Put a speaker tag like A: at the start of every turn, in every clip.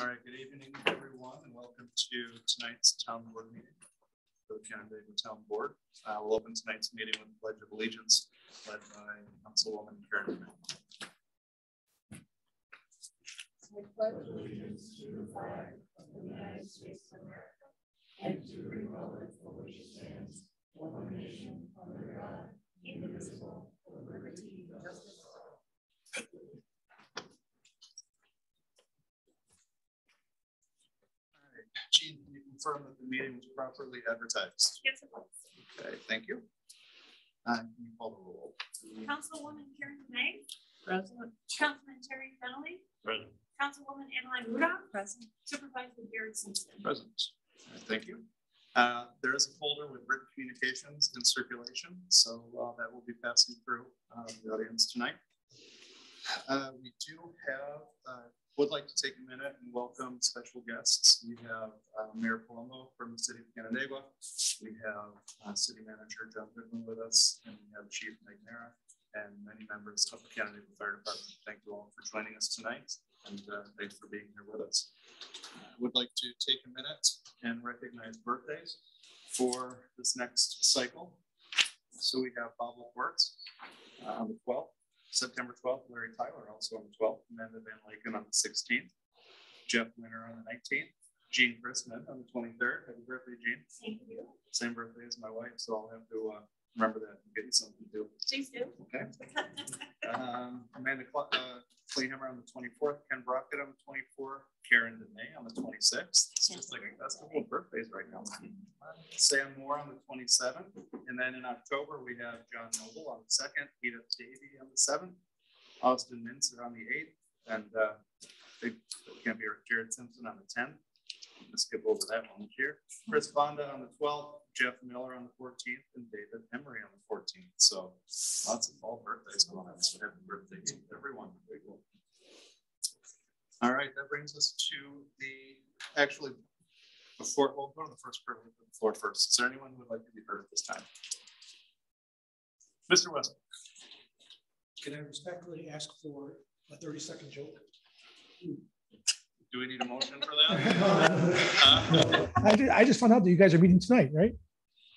A: All right, good evening, everyone, and welcome to tonight's town board meeting for the Canandaigua Town Board. Uh, we'll open tonight's meeting with the Pledge of Allegiance led by Councilwoman Karen.
B: I pledge allegiance to the flag of the United States of America and to the republic for which it stands, one nation, under God, indivisible, with liberty and justice for all.
A: Jean, can you confirm that the meeting was properly advertised?
C: Yes, it was.
A: Okay, thank you. Uh, can you call the roll?
C: Councilwoman Karen May,
B: President.
C: Councilman Terry Fennelly,
A: Present.
C: Councilwoman Annaline Rudolph. Present. Supervisor Jared Simpson.
A: Present. All right, Thank you. Uh, There is a folder with written communications in circulation, so uh, that will be passing through uh, the audience tonight. Uh, We do have, uh, would like to take a minute and welcome special guests. We have uh, Mayor Palumbo from the city of Canandaigua. We have uh, City Manager John Goodwin with us, and we have Chief McNair and many members of the Canandaigua Fire Department. Thank you all for joining us tonight, and uh, thanks for being here with us. I Would like to take a minute and recognize birthdays for this next cycle. So we have Bob Works on the twelfth, September twelfth, Larry Tyler also on the twelfth, Amanda Van Laken on the sixteenth, Jeff Winter on the nineteenth, Jean Chrisman on the twenty-third. Happy birthday, Jean.
C: Thank you.
A: Same birthday as my wife, so I'll have to uh, remember that and get you something to do.
C: Please do.
A: Okay. Um, Amanda Cl- uh, Clayhammer on the twenty-fourth, Ken Brockett on the twenty-fourth, Karen Dene on the twenty-sixth. It's just like a festival of birthdays right now. Sam Moore on the twenty-seventh, and then in October, we have John Noble on the second, Edith Davy on the seventh, Austin Minzer on the eighth, and uh, big, gonna be Jared Simpson on the tenth. Let's skip over that one here. Chris Fonda on the twelfth, Jeff Miller on the fourteenth, and David Emery on the fourteenth. So lots of fall birthdays going on. So happy birthday to everyone. All right, that brings us to the, actually, before, we'll go to the first of the floor first. Is there anyone who would like to be heard at this time? Mr. West,
D: Can I respectfully ask for a thirty second joke?
A: Do we need a motion for that?
D: I, ju- I just found out that you guys are meeting tonight, right?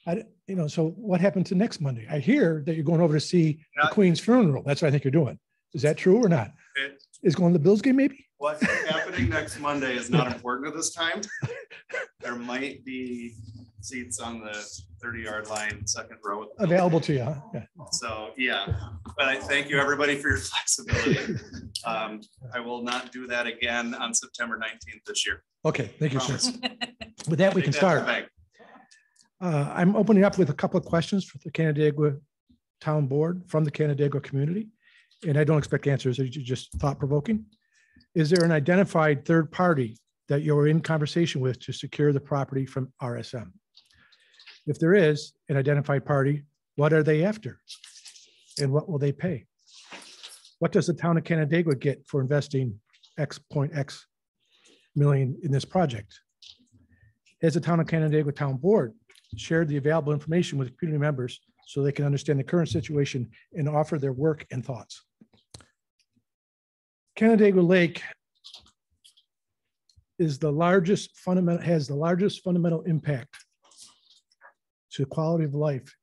D: I, you know, so what happened to next Monday? I hear that you're going over to see the Queen's funeral. That's what I think you're doing. Is that true or not?
A: it-
D: Is going to the Bills game maybe?
A: What's happening next Monday is not important at this time. There might be seats on the thirty yard line, second row.
D: Available to you, huh? Yeah.
A: So, yeah, but I thank you, everybody, for your flexibility. Um, I will not do that again on September nineteenth this year.
D: Okay, thank you, sir.
A: Promise.
D: With that, we
A: Take
D: can
A: that to the
D: start.
A: bank.
D: Uh, I'm opening up with a couple of questions for the Canandaigua Town Board from the Canandaigua community. And I don't expect answers, they're just thought provoking. Is there an identified third party that you're in conversation with to secure the property from RSM? If there is an identified party, what are they after? And what will they pay? What does the town of Canandaigua get for investing X point X million in this project? Has the town of Canandaigua Town Board shared the available information with community members so they can understand the current situation and offer their work and thoughts. Canandaigua Lake is the largest fundamental, has the largest fundamental impact to the quality of life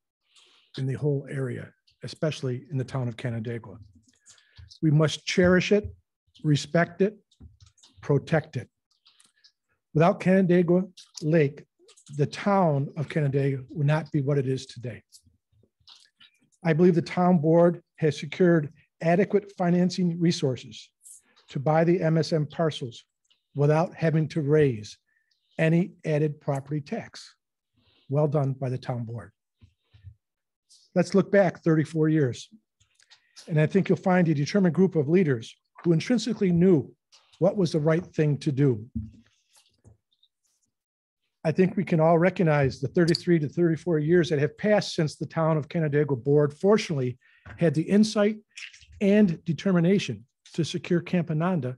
D: in the whole area, especially in the town of Canandaigua. We must cherish it, respect it, protect it. Without Canandaigua Lake, the town of Canandaigua would not be what it is today. I believe the town board has secured adequate financing resources to buy the MSM parcels without having to raise any added property tax. Well done by the town board. Let's look back 34 years. And I think you'll find a determined group of leaders who intrinsically knew what was the right thing to do. I think we can all recognize the 33 to 34 years that have passed since the town of Canandaigua board fortunately had the insight and determination to secure Camp Onanda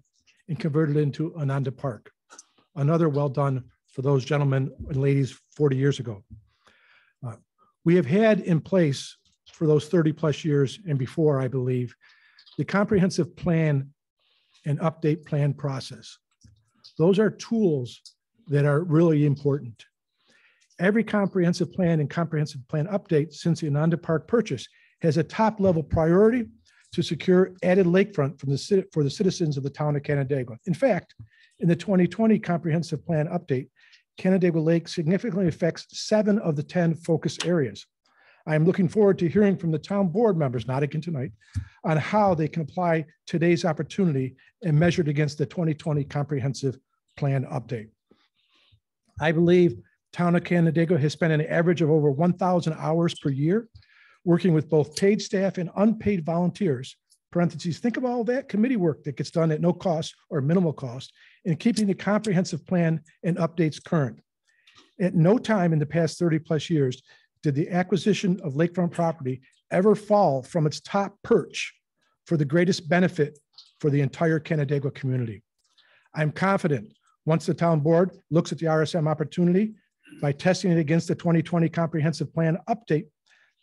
D: and convert it into Onanda Park. Another well done for those gentlemen and ladies 40 years ago. Uh, We have had in place for those 30 plus years and before, I believe, the comprehensive plan and update plan process. Those are tools that are really important. Every comprehensive plan and comprehensive plan update since the Onanda Park purchase has a top level priority to secure added lakefront from the for the citizens of the town of Canandaigua. In fact, in the 2020 comprehensive plan update, Canandaigua Lake significantly affects seven of the 10 focus areas. I am looking forward to hearing from the town board members, not again tonight, on how they can apply today's opportunity and measure it against the 2020 comprehensive plan update. I believe Town of Canandaigua has spent an average of over 1,000 hours per year working with both paid staff and unpaid volunteers. Parentheses, think of all that committee work that gets done at no cost or minimal cost in keeping the comprehensive plan and updates current. At no time in the past 30 plus years did the acquisition of lakefront property ever fall from its top perch for the greatest benefit for the entire Canandaigua community. I'm confident once the town board looks at the RSM opportunity by testing it against the 2020 comprehensive plan update,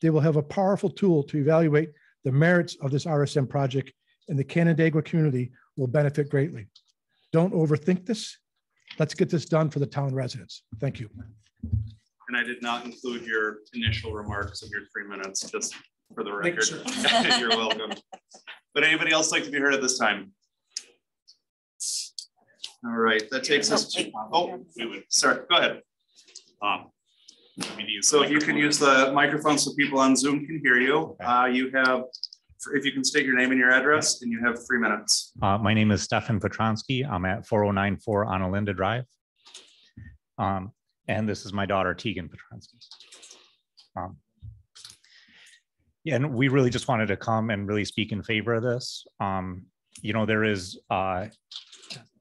D: they will have a powerful tool to evaluate the merits of this RSM project and the Canandaigua community will benefit greatly. Don't overthink this. Let's get this done for the town residents. Thank you.
A: And I did not include your initial remarks of your three minutes, just for the record. You're welcome. But anybody else like to be heard at this time? All right, that takes us to, oh, we would, sorry, go ahead.
E: Um, me use
A: So you can use the microphone so people on Zoom can hear you. Uh, you have, if you can state your name and your address, and you have three minutes.
F: Uh, my name is Stefan Petronsky. I'm at 4094 Onalinda Drive. Um, and this is my daughter Tegan Petronsky. Um, yeah, and we really just wanted to come and really speak in favor of this. Um, you know, there is uh,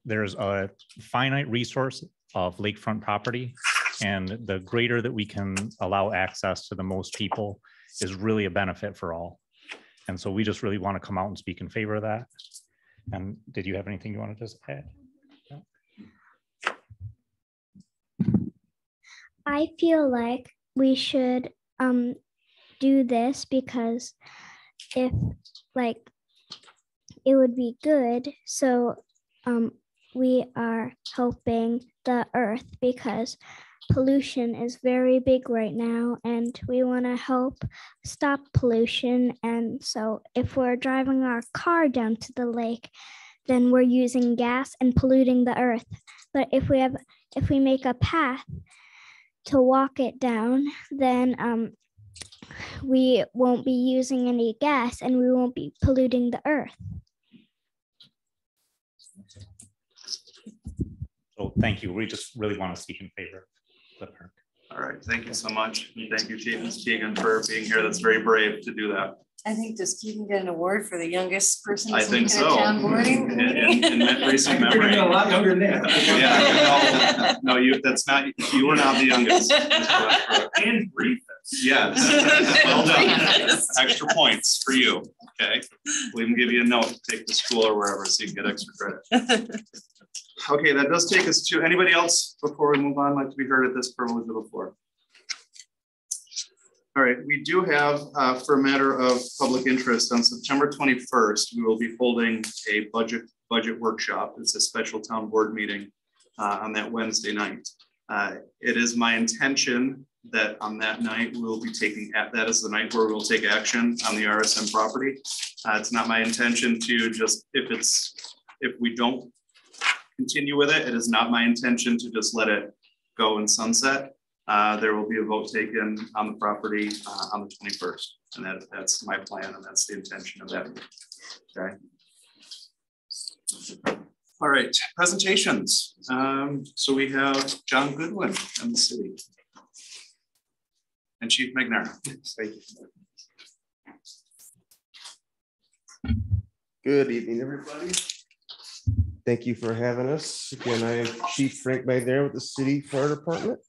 F: there's a finite resource of lakefront property, and the greater that we can allow access to the most people is really a benefit for all. And so we just really want to come out and speak in favor of that. And did you have anything you wanted to add?
B: I feel like we should um do this because if like it would be good so um we are helping the earth because pollution is very big right now and we want to help stop pollution and so if we're driving our car down to the lake then we're using gas and polluting the earth but if we have if we make a path to walk it down, then um, we won't be using any gas and we won't be polluting the earth.
F: So thank you. We just really want to speak in favor the park.
A: All right, thank you so much. And thank you, Chief Ms. Tegan, for being here. That's very brave to do that.
G: I think does Keegan get an award for the youngest person?
A: I think
G: speak at a
A: so.
G: Town boarding
A: In- in-
G: meeting?
A: in recent memory.
E: a lot younger than
A: Yeah, no, no, you, that's not, you were not the youngest.
E: And brief.
A: Yes, well done. Extra points for you, okay? We can give you a note, to take to school or wherever, so you can get extra credit. Okay, that does take us to, anybody else before we move on, like to be heard at this privilege of floor? All right, we do have, uh, for a matter of public interest, on September twenty-first, we will be holding a budget, budget workshop. It's a special town board meeting uh, on that Wednesday night. Uh, It is my intention that on that night, we'll be taking, at that is the night where we'll take action on the RSM property. Uh, It's not my intention to just, if it's, if we don't continue with it, it is not my intention to just let it go and sunset. Uh, There will be a vote taken on the property uh, on the twenty-first, and that, that's my plan, and that's the intention of that. Okay. All right, presentations. Um, So we have John Goodwin from the city. And Chief McNair. Thank you.
H: Good evening, everybody. Thank you for having us. Again, I am Chief Frank Bywater with the City Fire Department.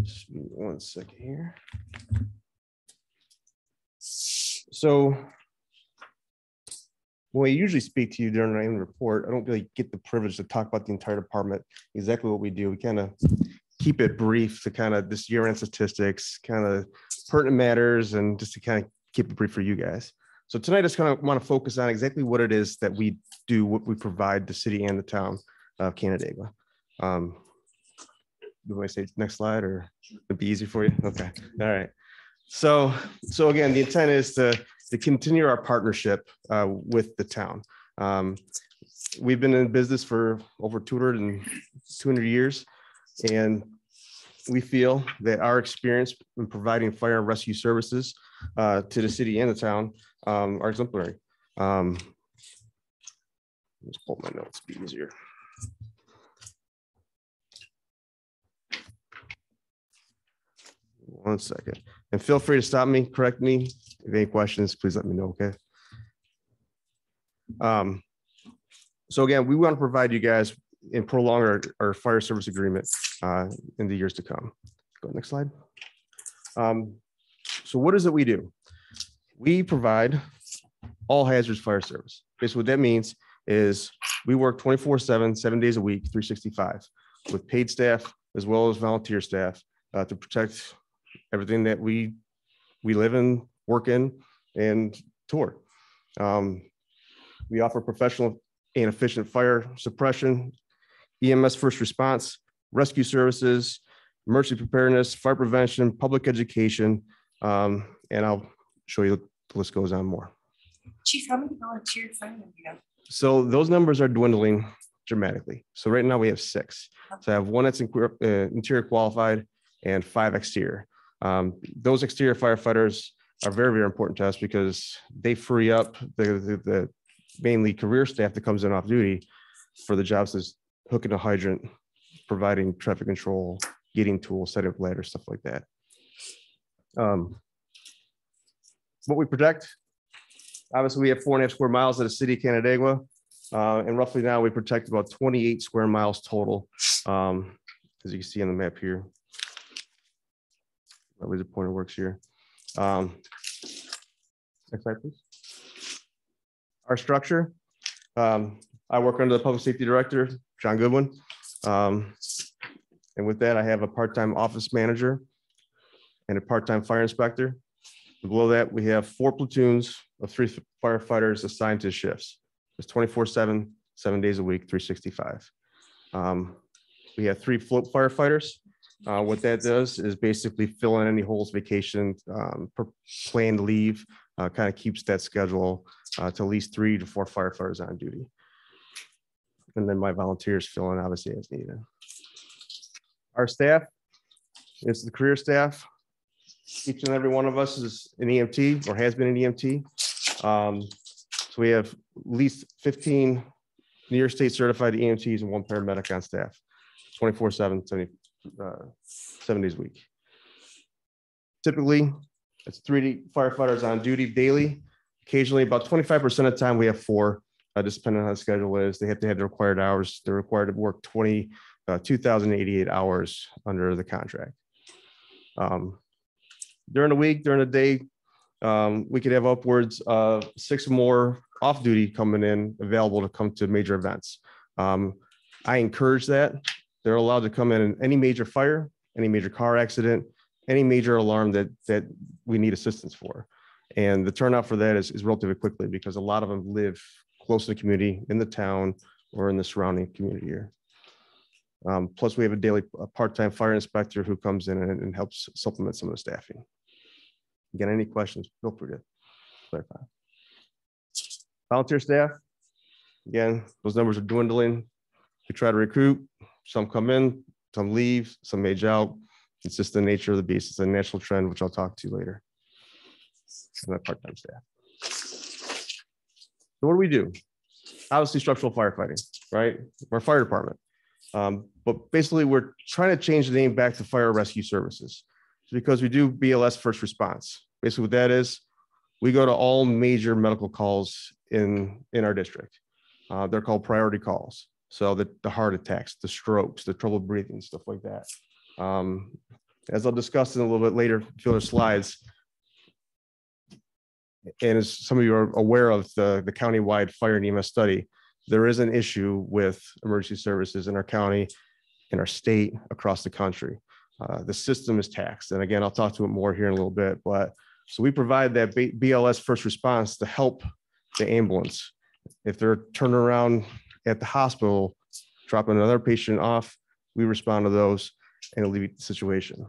H: Just One second here. So when I usually speak to you during our annual report, I don't really get the privilege to talk about the entire department, exactly what we do. We kind of keep it brief to kind of this year-end statistics, kind of pertinent matters, and just to kind of keep it brief for you guys. So tonight, I just kind of want to focus on exactly what it is that we do, what we provide the city and the town of Canandaigua. Um, Do I say next slide or it'd be easy for you? Okay, all right. So, so again, the intent is to, to continue our partnership uh, with the town. Um, We've been in business for over 200 and 200 years. And we feel that our experience in providing fire and rescue services uh, to the city and the town um, are exemplary. Um, Let's pull my notes, be easier. One second, and feel free to stop me, correct me. If you have any questions, please let me know, okay? Um, So again, we want to provide you guys and prolong our, our fire service agreement uh, in the years to come. Go next slide. Um, So what is it we do? We provide all hazards fire service. Basically, what that means is we work 24 seven, seven days a week, three sixty-five with paid staff as well as volunteer staff uh, to protect everything that we, we live in, work in and tour. Um, We offer professional and efficient fire suppression, EMS first response, rescue services, emergency preparedness, fire prevention, public education, um, and I'll show you the list goes on more.
G: Chief, how many volunteer firemen you got?
H: So those numbers are dwindling dramatically. So right now we have six. So I have one that's uh, interior qualified and five exterior. Um, Those exterior firefighters are very, very important to us because they free up the, the- the mainly career staff that comes in off duty for the jobs that's hooking a hydrant, providing traffic control, getting tools, setting up ladders, stuff like that. Um, What we protect, obviously, we have four and a half square miles of the city of Canandaigua. Uh, and roughly now we protect about twenty-eight square miles total. Um, as you can see on the map here. That was the pointer works here. Um, next slide, please. Our structure, um, I work under the Public Safety Director, John Goodwin. Um, and with that, I have a part-time office manager and a part-time fire inspector. Below that, we have four platoons of three firefighters assigned to shifts. It's twenty-four seven, seven days a week, three sixty-five. Um, We have three float firefighters. Uh, What that does is basically fill in any holes, vacation, um, planned leave, kind of keeps that schedule uh, to at least three to four firefighters on duty. And then my volunteers fill in obviously as needed. Our staff is the career staff. Each and every one of us is an EMT or has been an EMT. Um, So we have at least fifteen New York State certified EMTs and one paramedic on staff, 24 seven, 70, uh, seven days a week. Typically, it's three firefighters on duty daily. Occasionally, about twenty-five percent of the time, we have four, uh, just depending on how the schedule is. They have to have the required hours. They're required to work twenty, uh, two thousand eighty-eight hours under the contract. Um, During the week, during the day, um, we could have upwards of six more off-duty coming in, available to come to major events. Um, I encourage that. They're allowed to come in in any major fire, any major car accident, any major alarm that, that we need assistance for. And the turnout for that is, is relatively quickly because a lot of them live close to the community, in the town, or in the surrounding community here. Um, plus, we have a daily, part-time fire inspector who comes in and, and helps supplement some of the staffing. Again, any questions, feel free to clarify. Volunteer staff, again, those numbers are dwindling. We try to recruit, some come in, some leave, some age out. It's just the nature of the beast. It's a natural trend, which I'll talk to you later. And that part-time staff. So what do we do? Obviously structural firefighting, right? A fire department. Um, But basically, we're trying to change the name back to Fire Rescue Services. Because we do BLS first response. Basically, what that is, we go to all major medical calls in, in our district. Uh, They're called priority calls. So the, the heart attacks, the strokes, the trouble breathing, stuff like that. Um, As I'll discuss in a little bit later, further slides. And as some of you are aware of the, the countywide fire and EMS study, there is an issue with emergency services in our county, in our state, across the country. Uh, The system is taxed. And again, I'll talk to it more here in a little bit, but so we provide that BLS first response to help the ambulance. If they're turning around at the hospital, dropping another patient off, we respond to those and alleviate the situation.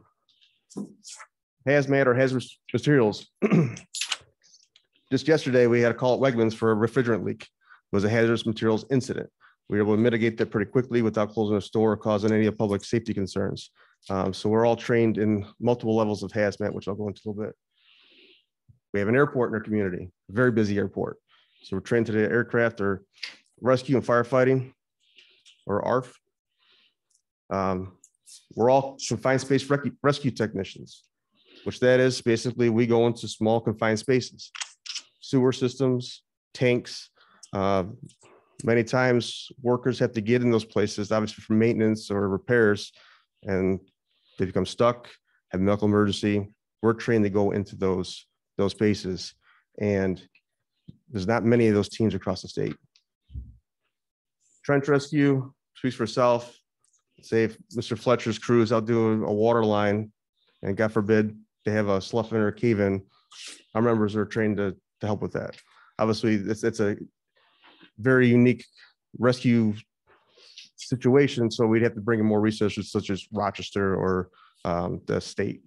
H: Hazmat or hazardous materials. Just yesterday, we had a call at Wegmans for a refrigerant leak. It was a hazardous materials incident. We were able to mitigate that pretty quickly without closing a store or causing any public safety concerns. Um, so we're all trained in multiple levels of hazmat, which I'll go into a little bit. We have an airport in our community, a very busy airport. So we're trained to the aircraft or rescue and firefighting or ARF. Um, we're all confined space rescue technicians, which that is basically we go into small confined spaces, sewer systems, tanks. Uh, many times workers have to get in those places, obviously for maintenance or repairs, and they become stuck, have medical emergency. We're trained to go into those those spaces, and there's not many of those teams across the state. Trench rescue speaks for itself. Say if Mr. Fletcher's crew is out doing a water line, and God forbid they have a slough or a cave in, our members are trained to to help with that. Obviously, it's it's a very unique rescue situation, so we'd have to bring in more resources such as Rochester or um, the state.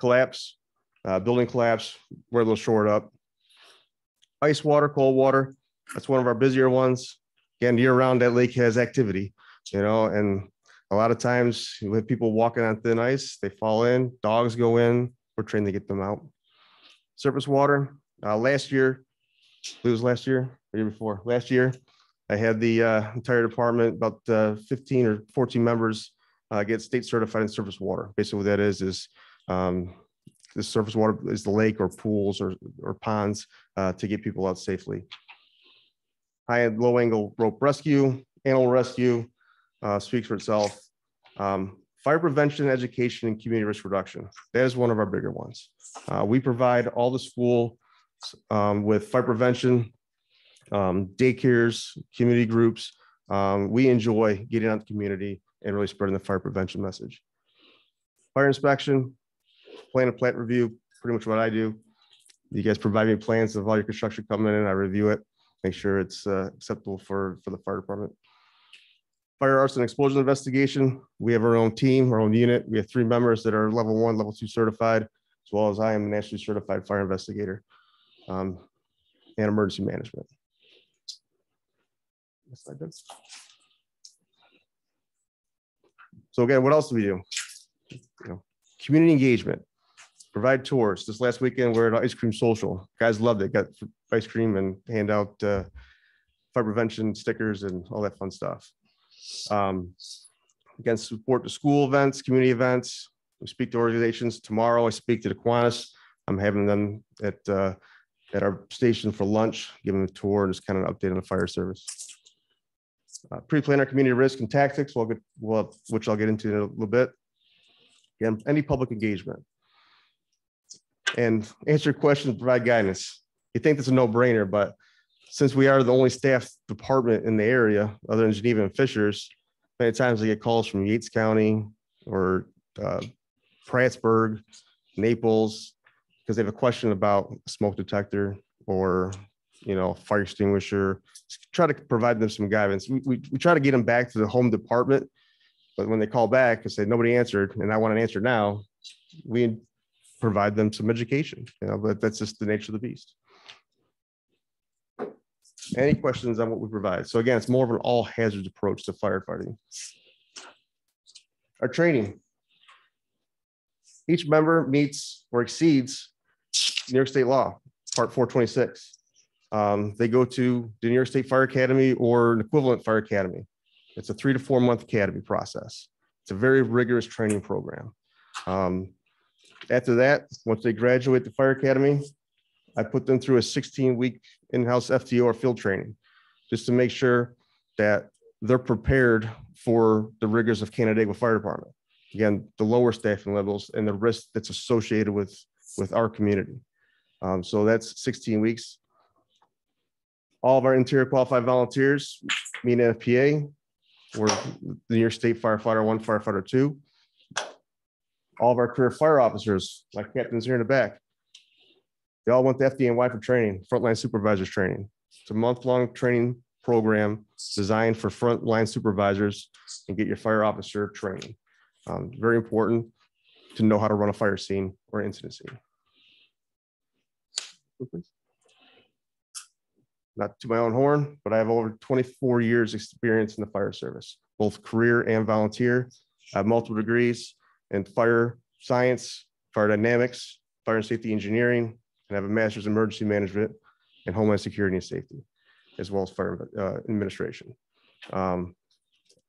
H: Collapse, uh, building collapse, where they'll short up. Ice water, cold water, that's one of our busier ones. Again, year round, that lake has activity, you know, and a lot of times have people walking on thin ice, they fall in, dogs go in, we're trained to get them out. Surface water, uh, last year, it was last year, year before, last year, I had the uh, entire department, about uh, 15 or 14 members, uh, get state certified in surface water. Basically, what that is is um, the surface water is the lake or pools or or ponds uh, to get people out safely. High and low angle rope rescue, animal rescue uh, speaks for itself. Um, fire prevention, education, and community risk reduction. That is one of our bigger ones. Uh, we provide all the school um, with fire prevention, um, daycares, community groups. Um, we enjoy getting out in the community and really spreading the fire prevention message. Fire inspection, plan and plant review, pretty much what I do. You guys provide me plans of all your construction coming in, and I review it, make sure it's uh, acceptable for, for the fire department. Fire arson explosion investigation, we have our own team, our own unit. We have three members that are level one, level two certified, as well as I am a nationally certified fire investigator um, and emergency management. Next slide, please. So again, what else do we do? You know, community engagement, provide tours. This last weekend, we're at Ice Cream Social. Guys loved it. Got ice cream and hand out uh, fire prevention stickers and all that fun stuff. Um, again, support the school events, community events. We speak to organizations. Tomorrow, I speak to the Kiwanis. I'm having them at uh, at our station for lunch, them a tour and just kind of an update on the fire service. Uh, Pre-plan our community risk and tactics, we'll get, well, which I'll get into in a little bit. Again, any public engagement. And answer questions, provide guidance. You think it's a no-brainer, but since we are the only staff department in the area, other than Geneva and Fishers, many times I get calls from Yates County or uh, Prattsburgh, Naples, because they have a question about smoke detector or, you know, fire extinguisher. Try to provide them some guidance. We, we, we try to get them back to the home department. But when they call back and say, nobody answered and I want an answer now, we provide them some education, you know, but that's just the nature of the beast. Any questions on what we provide? So again, it's more of an all hazards approach to firefighting. Our training. Each member meets or exceeds New York State law, part four twenty-six. Um, they go to the New York State Fire Academy or an equivalent fire academy. It's a three to four month academy process. It's a very rigorous training program. Um, after that, once they graduate the fire academy, I put them through a sixteen week in-house FTO or field training, just to make sure that they're prepared for the rigors of Canandaigua Fire Department. Again, the lower staffing levels and the risk that's associated with, with our community. Um, so that's sixteen weeks. All of our interior qualified volunteers meet NFPA. We're the New York State firefighter one, firefighter two. All of our career fire officers, like captains here in the back, they all went to FDNY for training, frontline supervisors training. It's a month-long training program designed for frontline supervisors and get your fire officer training. Um, Very important to know how to run a fire scene or incident scene. Please. Not to my own horn, but I have over 24 years' experience in the fire service, both career and volunteer. I have multiple degrees in fire science, fire dynamics, fire and safety engineering, and I have a master's in emergency management and homeland security and safety, as well as fire uh, administration. Um,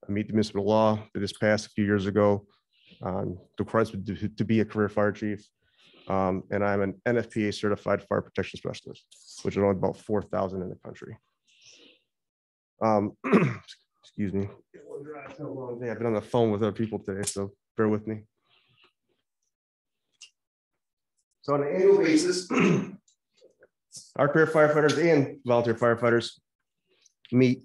H: I meet the municipal law that was passed a few years ago on the requirements to be a career fire chief. Um, and I'm an NFPA certified fire protection specialist, which is only about 4,000 in the country. Um, excuse me. I've been on the phone with other people today, so bear with me. So on an annual basis, our career firefighters and volunteer firefighters meet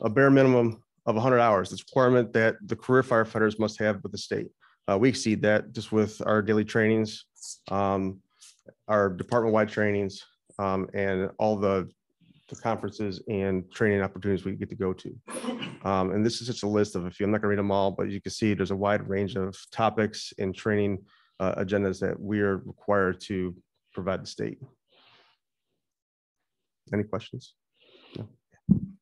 H: a bare minimum of 100 hours. It's a requirement that the career firefighters must have with the state. Uh, we exceed that just with our daily trainings, um, our department-wide trainings, um, and all the, the conferences and training opportunities we get to go to. Um, and this is just a list of a few. I'm not gonna read them all, but you can see there's a wide range of topics and training uh, agendas that we are required to provide the state. Any questions? No.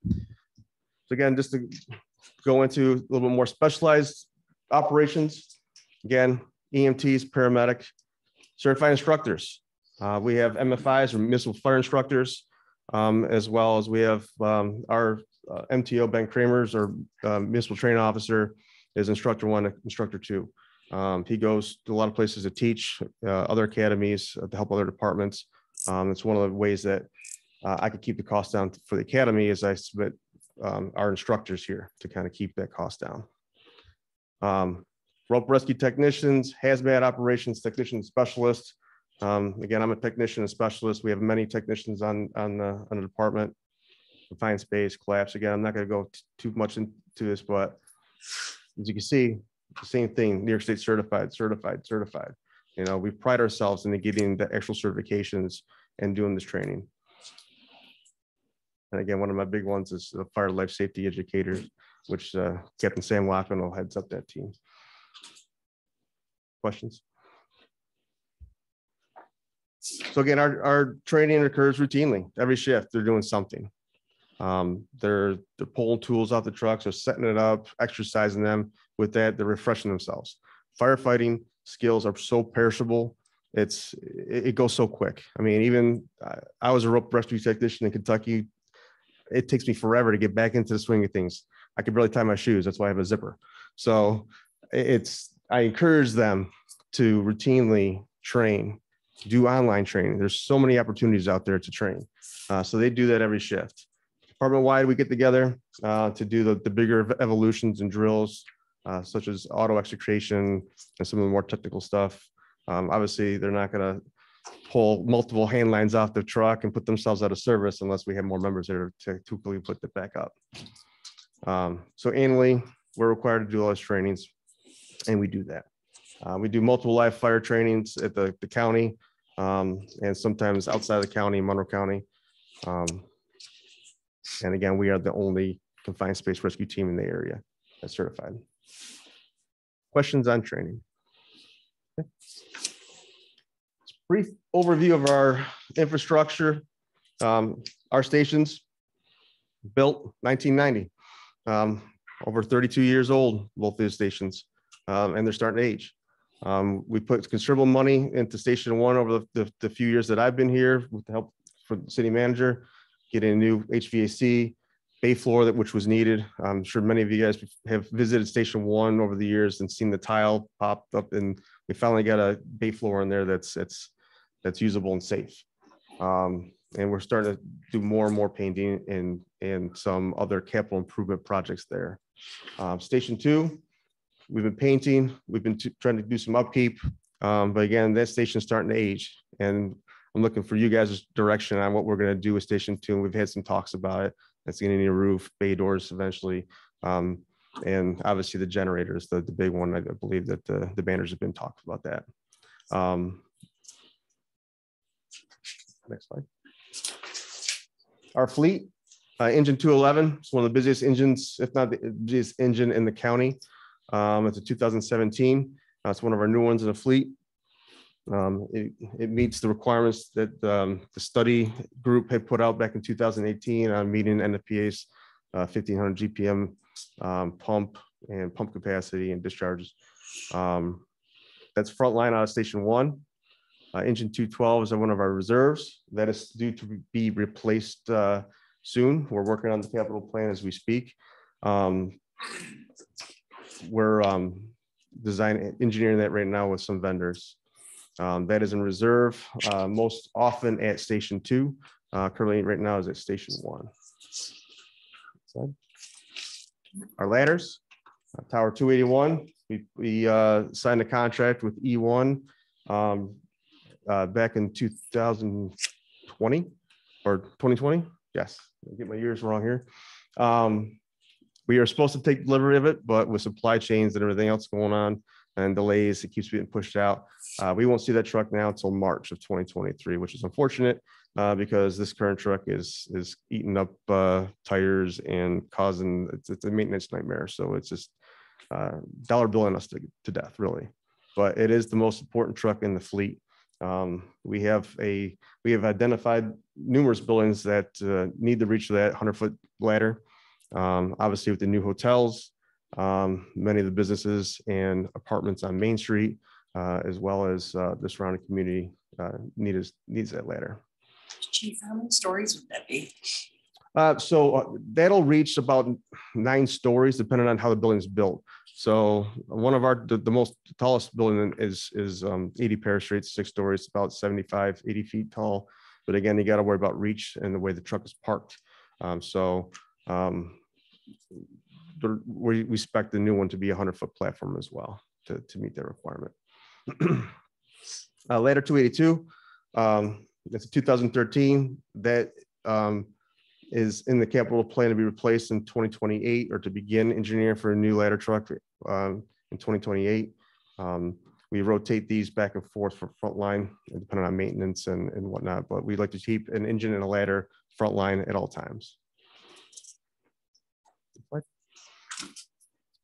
H: So again, just to go into a little bit more specialized operations. Again, EMTs, paramedic, certified instructors. Uh, we have MFIs or municipal fire instructors, um, as well as we have um, our uh, MTO Ben Kramer's or uh, municipal training officer is instructor one, instructor two. Um, he goes to a lot of places to teach uh, other academies uh, to help other departments. Um, it's one of the ways that uh, I could keep the cost down for the academy as I submit um, our instructors here to kind of keep that cost down. Rope rescue technicians, hazmat operations technician specialists. Um, again, I'm a technician and specialist. We have many technicians on on the, on the department. Confined space, collapse. Again, I'm not going to go too much into this, but as you can see, the same thing, New York State certified, certified, certified. You know, we pride ourselves in getting the actual certifications and doing this training. And again, one of my big ones is the fire life safety educators, which uh, Captain Sam Lockman heads up that team. Questions? So again, our, our training occurs routinely. Every shift, they're doing something. Um, they're, they're pulling tools off the trucks, they're setting it up, exercising them. With that, they're refreshing themselves. Firefighting skills are so perishable. It's, it, it goes so quick. I mean, even I, I was a rope rescue technician in Kentucky. It takes me forever to get back into the swing of things. I can barely tie my shoes. That's why I have a zipper. So it's, I encourage them to routinely train, do online training. There's so many opportunities out there to train. Uh, so they do that every shift department wide, we get together uh, to do the, the bigger evolutions and drills, uh, such as auto extrication and some of the more technical stuff. Um, obviously, they're not going to pull multiple hand lines off the truck and put themselves out of service unless we have more members there to quickly put it back up. Um, so annually, we're required to do all those trainings, and we do that. Uh, we do multiple live fire trainings at the, the county um, and sometimes outside of the county, Monroe County. Um, and again, we are the only confined space rescue team in the area that's certified. Questions on training? Okay. Brief overview of our infrastructure. Um, our stations built 1990, um, over 32 years old, both these stations, um, and they're starting to age. Um, we put considerable money into station one over the, the, the few years that I've been here with the help from the city manager getting a new HVAC bay floor that which was needed. I'm sure many of you guys have visited Station One over the years and seen the tile popped up, and we finally got a bay floor in there that's that's that's usable and safe. Um, and we're starting to do more and more painting and and some other capital improvement projects there. Um, Station Two, we've been painting. We've been trying to do some upkeep, um, but again, that station's starting to age, and I'm looking for you guys' direction on what we're going to do with Station Two. And we've had some talks about it. That's going to need a roof, bay doors eventually. Um, and obviously the generators, the, the big one, I believe that the, the banners have been talked about that. Um, next slide. Our fleet, Uh, engine two eleven, it's one of the busiest engines, if not the busiest engine in the county. Um, it's a two thousand seventeen. Uh, it's one of our new ones in the fleet. Um, it, it meets the requirements that, um, the study group had put out back in two thousand eighteen on meeting NFPA's uh, fifteen hundred GPM, um, pump and pump capacity and discharges. Um, that's frontline out of station one. Uh, engine two twelve is one of our reserves that is due to be replaced, uh, soon. We're working on the capital plan as we speak. Um, we're, um, design engineering that right now with some vendors. Um, that is in reserve, uh, most often at station two. Uh, currently right now is at station one. Slide. Our ladders, uh, Tower two eighty-one, we, we, uh, signed a contract with E one, um, uh, back in two thousand twenty or twenty twenty. Yes, I get my years wrong here. Um, we are supposed to take delivery of it, but with supply chains and everything else going on and delays, it keeps being pushed out. Uh, we won't see that truck now until March of 2023, which is unfortunate uh, because this current truck is is eating up uh, tires and causing it's, it's a maintenance nightmare. So it's just uh, dollar billing us to, to death, really. But it is the most important truck in the fleet. Um, we have a we have identified numerous buildings that uh, need to reach that 100 foot ladder. Um, obviously, with the new hotels, um, many of the businesses and apartments on Main Street, uh, as well as uh, the surrounding community, uh, needs needs that ladder.
G: Chief, how many stories would that be?
H: Uh, so uh, that'll reach about nine stories, depending on how the building is built. So one of our the, the most tallest building is is um, 80 Parrish Street, six stories, about 75, 80 feet tall. But again, you got to worry about reach and the way the truck is parked. Um, so um, we, we expect the new one to be a hundred foot platform as well to, to meet that requirement. Uh, Ladder two eighty-two, um, it's two thousand thirteen that, um, is in the capital plan to be replaced in twenty twenty-eight or to begin engineering for a new ladder truck, um, in twenty twenty-eight. Um, we rotate these back and forth for frontline, depending on maintenance and, and whatnot, but we'd like to keep an engine and a ladder frontline at all times.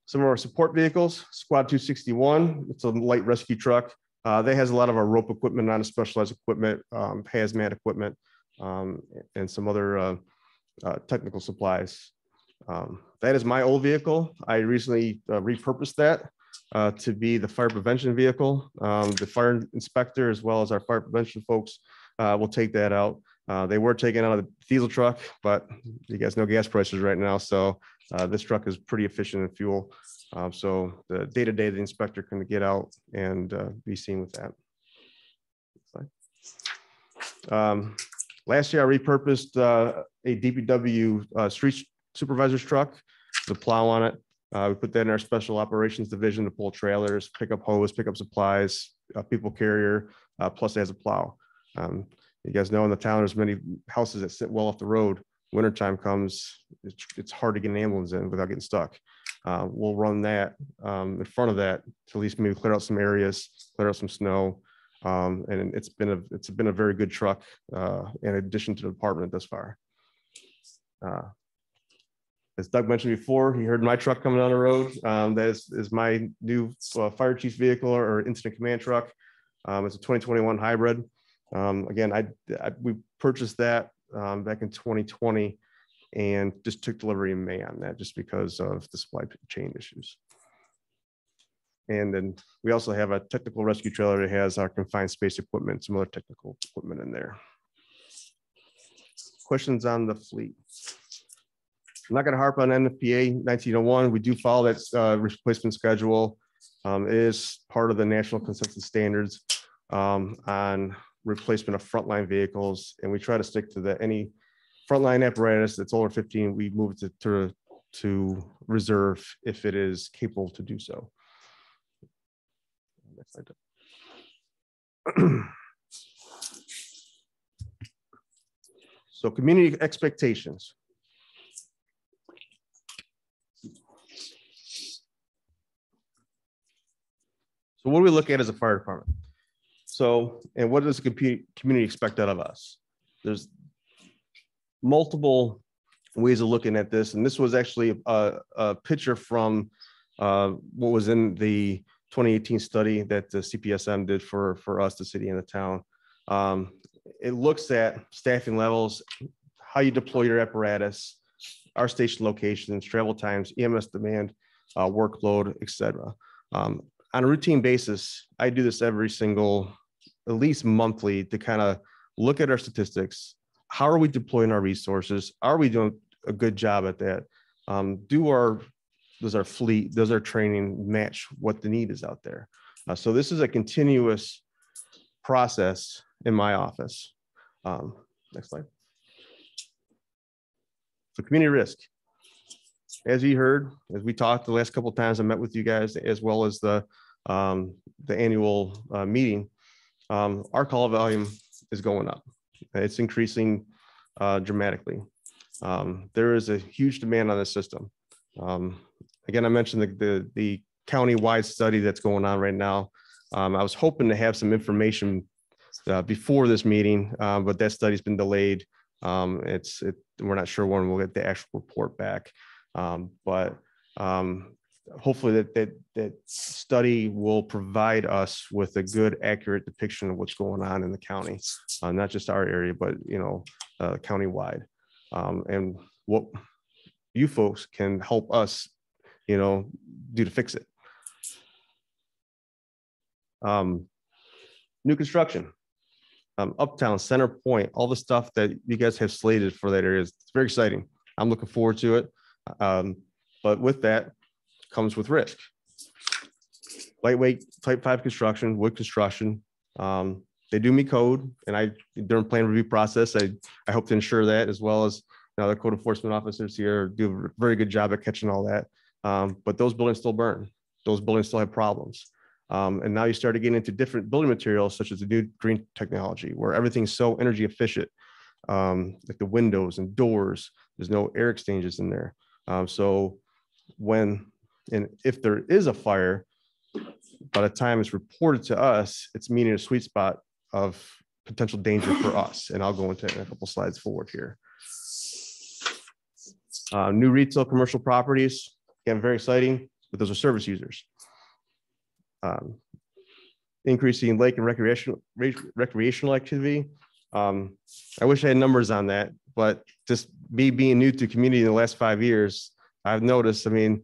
H: Some of our support vehicles, Squad two sixty-one, it's a light rescue truck. Uh, that has a lot of our rope equipment, non specialized equipment, um, hazmat equipment, um, and some other, uh, uh, technical supplies. Um, that is my old vehicle. I recently uh, repurposed that, uh, to be the fire prevention vehicle. Um, the fire inspector, as well as our fire prevention folks, uh, will take that out. Uh, they were taken out of the diesel truck, but you guys know gas prices right now, so uh, this truck is pretty efficient in fuel. Uh, so the day to day, the inspector can get out and uh, be seen with that. Um, last year, I repurposed uh, a DPW uh, street supervisor's truck, the plow on it. Uh, we put that in our special operations division to pull trailers, pick up hose, pick up supplies, people carrier, plus it has a plow. Um, you guys know in the town, there's many houses that sit well off the road. Wintertime comes, it's, it's hard to get an ambulance in without getting stuck. Uh, we'll run that um, in front of that to at least maybe clear out some areas, clear out some snow. Um, and it's been a it's been a very good truck uh, in addition to the department thus far. Uh, as Doug mentioned before, he heard my truck coming down the road. Um, that is, is my new uh, fire chief's vehicle or incident command truck. Um, it's a 2021 hybrid. Um, again, I, I, we purchased that um, back in 2020 and just took delivery in May on that just because of the supply chain issues. And then we also have a technical rescue trailer that has our confined space equipment, some other technical equipment in there. Questions on the fleet? I'm not going to harp on NFPA 1901. We do follow that uh, replacement schedule. Um, it is part of the national consensus standards um, on replacement of frontline vehicles, and we try to stick to the any frontline apparatus that's over 15, we move it to, to, to reserve if it is capable to do so. Next slide. So community expectations. So what do we look at as a fire department? So, and what does the community expect out of us? There's multiple ways of looking at this. And this was actually a, a picture from uh, what was in the 2018 study that the CPSM did for, for us, the city and the town. Um, it looks at staffing levels, how you deploy your apparatus, our station locations, travel times, EMS demand, uh, workload, et cetera. Um, on a routine basis, I do this every single, at least monthly to kind of look at our statistics. How are we deploying our resources? Are we doing a good job at that? Um, do our, does our fleet, does our training match what the need is out there? Uh, so this is a continuous process in my office. Um, next slide. So community risk. As you heard, as we talked the last couple of times, I met with you guys as well as the um, the annual uh, meeting. Um, our call volume is going up. It's increasing uh, dramatically. Um, there is a huge demand on the system. Um, again, I mentioned the, the, the county-wide study that's going on right now. Um, I was hoping to have some information uh, before this meeting, uh, but that study's been delayed. Um, it's, it, we're not sure when we'll get the actual report back. Um, but um, hopefully that, that, that study will provide us with a good, accurate depiction of what's going on in the county, uh, not just our area, but, you know, uh, countywide. Um, and what you folks can help us, you know, do to fix it. Um, new construction, um, Uptown, Center Point, all the stuff that you guys have slated for that area is very exciting. I'm looking forward to it. Um, but with that comes with risk. Lightweight type five construction, wood construction. Um, they do meet code and I, during plan review process, I, I hope to ensure that as well as now the code enforcement officers here do a very good job at catching all that. Um, but those buildings still burn. Those buildings still have problems. Um, and now you start to get into different building materials, such as the new green technology, where everything's so energy efficient, um, like the windows and doors, there's no air exchanges in there. Um, so when, and if there is a fire, by the time it's reported to us, it's meeting a sweet spot of potential danger for us. And I'll go into a couple slides forward here. Uh, new retail commercial properties, again, very exciting, but those are service users. Um, increasing lake and recreational recreational activity. Um, I wish I had numbers on that, but just me being new to community in the last five years, I've noticed. I mean,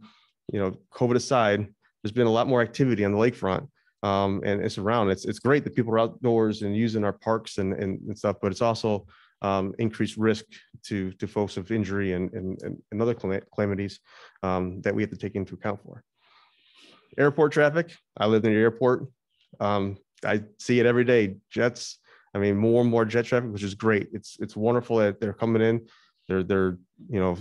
H: you know, COVID aside, there's been a lot more activity on the lakefront, um, and it's around. It's it's great that people are outdoors and using our parks and and, and stuff, but it's also um, increased risk to to folks of injury and and, and other calamities um, that we have to take into account for. Airport traffic. I live near the airport. Um, I see it every day. Jets. I mean, more and more jet traffic, which is great. It's it's wonderful that they're coming in. They're they're you know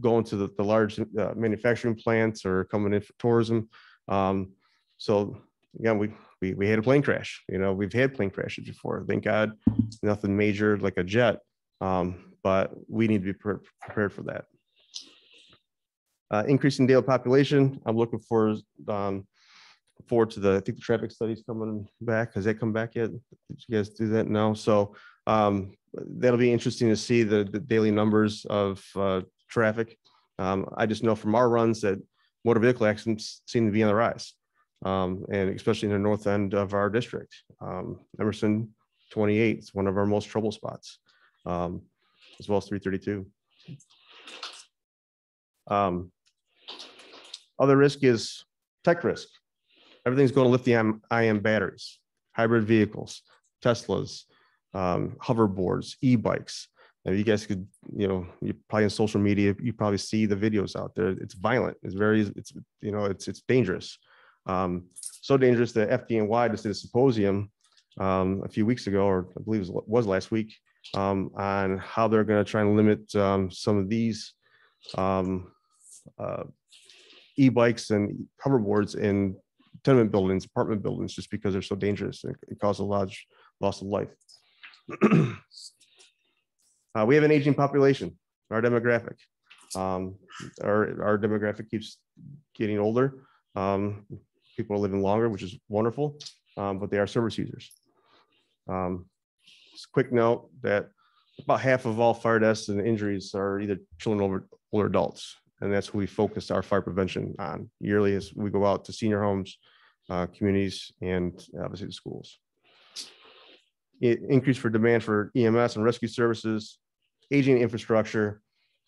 H: going to the, the large uh, manufacturing plants or coming in for tourism. Um, so again, we we we had a plane crash. You know, we've had plane crashes before. Thank God, nothing major like a jet. Um, but we need to be pre prepared for that. Uh, increasing daily population. I'm looking for um, forward to the, I think the traffic studies coming back. Has that come back yet? Did you guys do that? No. So um, that'll be interesting to see the, the daily numbers of uh, traffic. Um, I just know from our runs that motor vehicle accidents seem to be on the rise, um, and especially in the north end of our district. Um, Emerson 28 is one of our most trouble spots, um, as well as 332. Um, other risk is tech risk. Everything's going to lift lithium ion batteries, hybrid vehicles, Teslas, um, hoverboards, e-bikes. You guys could, you know, you're probably in social media, you probably see the videos out there. It's violent. It's very, it's, you know, it's, it's dangerous. Um, so dangerous that FDNY just did a symposium um, a few weeks ago, or I believe it was, last week, um, on how they're going to try and limit um, some of these um, uh, e-bikes and hoverboards in tenement buildings, apartment buildings, just because they're so dangerous. It causes a large loss of life. uh, we have an aging population, our demographic. Um, our, our demographic keeps getting older. Um, people are living longer, which is wonderful, um, but they are service users. Um, just a quick note that about half of all fire deaths and injuries are either children over older adults. And that's what we focus our fire prevention on yearly as we go out to senior homes, uh, communities, and obviously the schools. I- increase for demand for EMS and rescue services, aging infrastructure.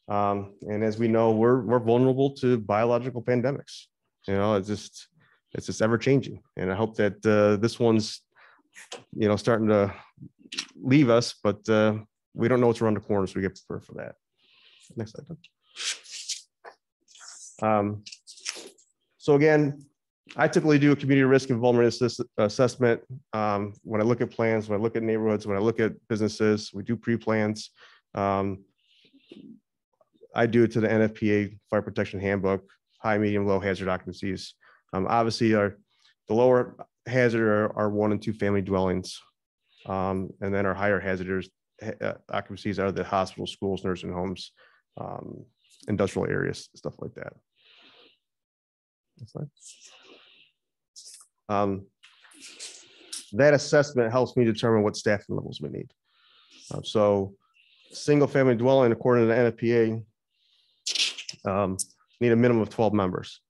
H: Um, and as we know, we're, we're vulnerable to biological pandemics. You know, it's just, it's just ever changing. And I hope that, uh, this one's, you know, starting to leave us, but, uh, we don't know what's around the corner, so we get prepared for that. Next slide. Um, so again, I typically do a community risk and vulnerability assess- assessment. Um, when I look at plans, when I look at neighborhoods, when I look at businesses, we do pre-plans. Um, I do it to the NFPA Fire Protection Handbook, high, medium, low hazard occupancies. Um, obviously, our, the lower hazard are, are one and two family dwellings. Um, and then our higher hazards uh, occupancies are the hospitals, schools, nursing homes, um, industrial areas, stuff like that. Um, that assessment helps me determine what staffing levels we need. Uh, so, single family dwelling, according to the NFPA, um, need a minimum of 12 members.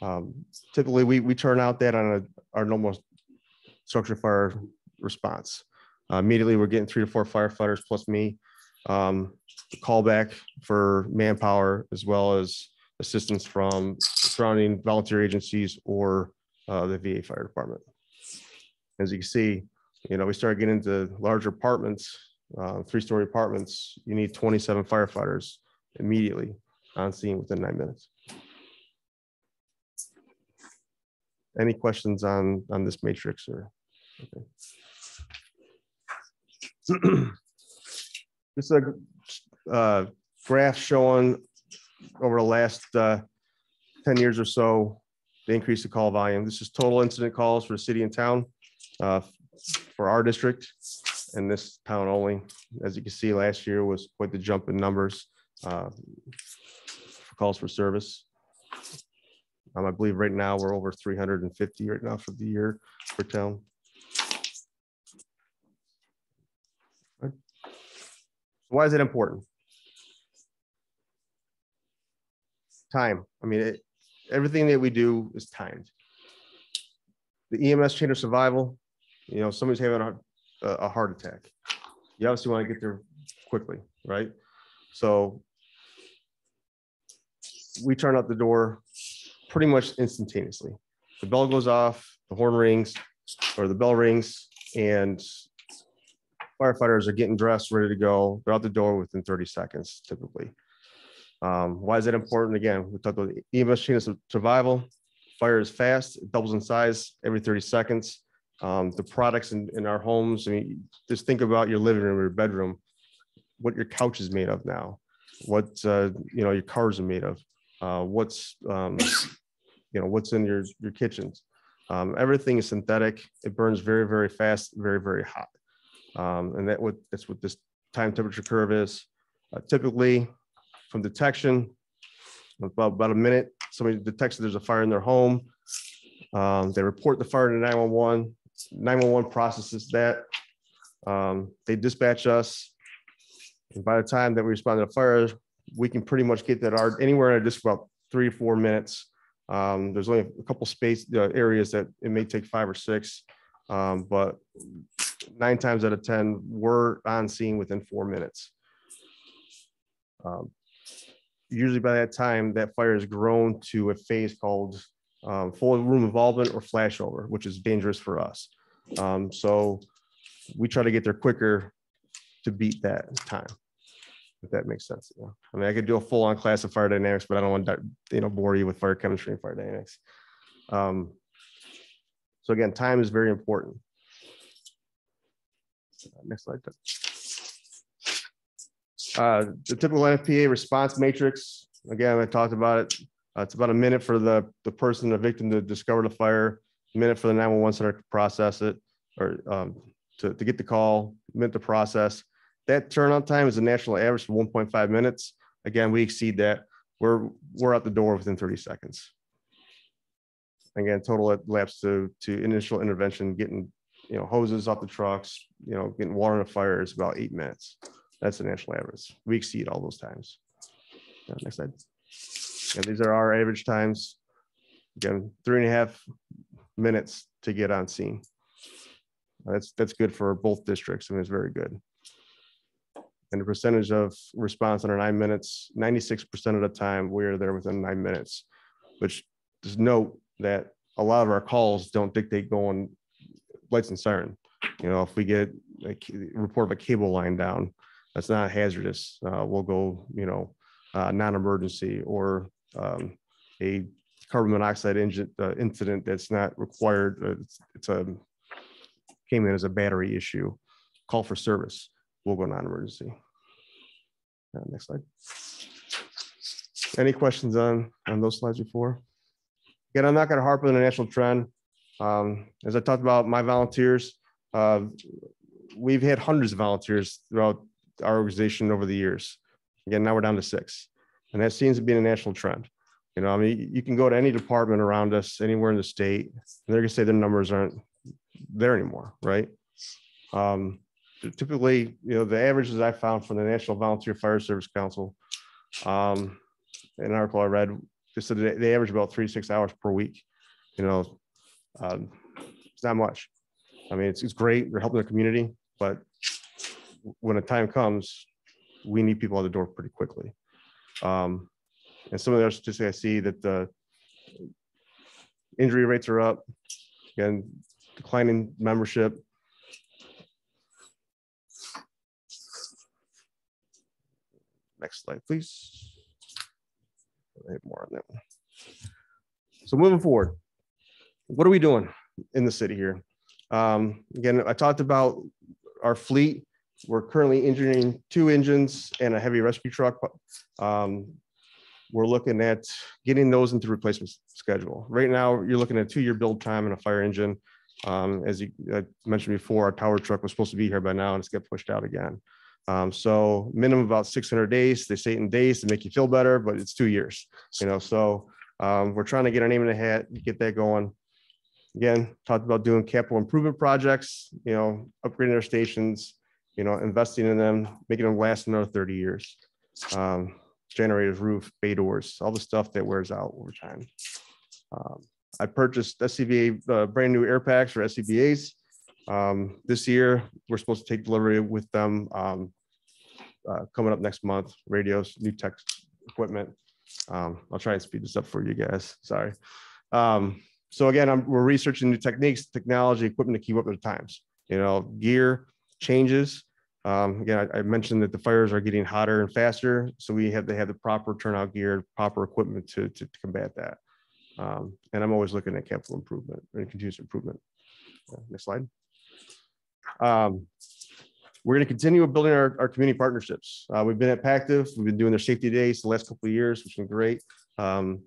H: Um, typically, we, we turn out that on a, our normal structure fire response. Uh, immediately, we're getting three to four firefighters plus me. Um, callback for manpower as well as assistance from surrounding volunteer agencies or uh, the VA fire department. As you can see, you know, we start getting into larger apartments, uh, three-story apartments, you need 27 firefighters immediately on scene within nine minutes. Any questions on, on this matrix or? okay. This is a uh, graph showing over the last uh, 10 years or so, the increase of call volume. This is total incident calls for the city and town uh, for our district and this town only. As you can see, last year was quite the jump in numbers uh, for calls for service. Um, I believe right now we're over 350 right now for the year for town. Why is it important? Time. I mean, it, everything that we do is timed. The EMS chain of survival, you know, somebody's having a, a heart attack. You obviously want to get there quickly, right? So we turn out the door pretty much instantaneously. The bell goes off, the horn rings, or the bell rings, and firefighters are getting dressed, ready to go. They're out the door within 30 seconds typically. Um, why is that important? Again, we talked about EMS chain of survival. Fire is fast, it doubles in size every 30 seconds. Um, the products in, in our homes, I mean, just think about your living room, your bedroom, what your couch is made of now, what, uh, you know, your cars are made of, uh, what's, um, you know, what's in your, your kitchens. Um, everything is synthetic. It burns very, very fast, very, very hot. Um, and that what that's what this time temperature curve is. Uh, typically, from detection, about, about a minute, somebody detects that there's a fire in their home. Um, they report the fire to 911. 911 processes that. Um, they dispatch us. And by the time that we respond to the fire, we can pretty much get that art anywhere in just about three or four minutes. Um, there's only a couple space uh, areas that it may take five or six, um, but nine times out of 10, we're on scene within four minutes. Um, usually by that time, that fire has grown to a phase called um, full room involvement or flashover, which is dangerous for us. Um, so we try to get there quicker to beat that time. If that makes sense. I mean, I could do a full on class of fire dynamics, but I don't want to, you know, bore you with fire chemistry and fire dynamics. Um, so again, time is very important. Next slide. Uh, the typical NFPA response matrix, again, I talked about it. Uh, it's about a minute for the, the person, the victim to discover the fire, a minute for the 911 center to process it or um, to, to get the call, minute to process. That turnaround time is a national average for 1.5 minutes. Again, we exceed that. We're, we're out the door within 30 seconds. Again, total lapse to, to initial intervention, getting, you know, hoses off the trucks, you know, getting water in the fire is about eight minutes. That's the national average. We exceed all those times. Uh, Next slide. And these are our average times. Again, three and a half minutes to get on scene. That's, that's good for both districts. Mean, it's very good. And the percentage of response under nine minutes, ninety-six percent of the time, we're there within nine minutes. Which just note that a lot of our calls don't dictate going lights and siren. You know, if we get a report of a cable line down, that's not hazardous. Uh, we'll go, you know, uh, non-emergency or um, a carbon monoxide engine uh, incident that's not required. uh, It's, it's a came in as a battery issue. Call for service. We'll go non-emergency. Uh, next slide. Any questions on on those slides before? Again, I'm not going to harp on the national trend. Um, as I talked about, my volunteers, uh, we've had hundreds of volunteers throughout our organization over the years. Again, now we're down to six. And that seems to be a national trend. You know, I mean, you can go to any department around us, anywhere in the state, and they're gonna say their numbers aren't there anymore, right? Um, typically, you know, the averages I found from the National Volunteer Fire Service Council, um, an article I read, just said they, they average about three, to six hours per week. You know, um, it's not much. I mean, it's, it's great. They're helping the community, but when the time comes, we need people out the door pretty quickly. Um, and some of the other statistics I see that the injury rates are up, again, declining membership. Next slide, please. More on that one. So moving forward, what are we doing in the city here? Um, again, I talked about our fleet. We're currently engineering two engines and a heavy rescue truck. Um, we're looking at getting those into replacement schedule. Right now, you're looking at two-year build time in a fire engine. Um, as you I mentioned before, our tower truck was supposed to be here by now and it's got pushed out again. Um, so minimum about six hundred days. They say it in days to make you feel better, but it's two years, you know, so um, we're trying to get our name in the hat, get that going. Again, talked about doing capital improvement projects, you know, upgrading our stations, you know, investing in them, making them last another thirty years. Um, generators, roof, bay doors, all the stuff that wears out over time. Um, I purchased SCBA, uh, brand new air packs for SCBA's. Um, this year, we're supposed to take delivery with them, um, uh, coming up next month, radios, new tech equipment. Um, I'll try and speed this up for you guys. Sorry. Um, so again, I'm, we're researching new techniques, technology, equipment to keep up with the times. You know, gear changes. Um, again, I, I mentioned that the fires are getting hotter and faster, so we have to have the proper turnout gear, proper equipment to, to to combat that. Um, and I'm always looking at capital improvement and continuous improvement. Uh, Next slide. Um, we're going to continue building our, our community partnerships. Uh, we've been at Pactiv, we've been doing their safety days the last couple of years, which has been great. Um,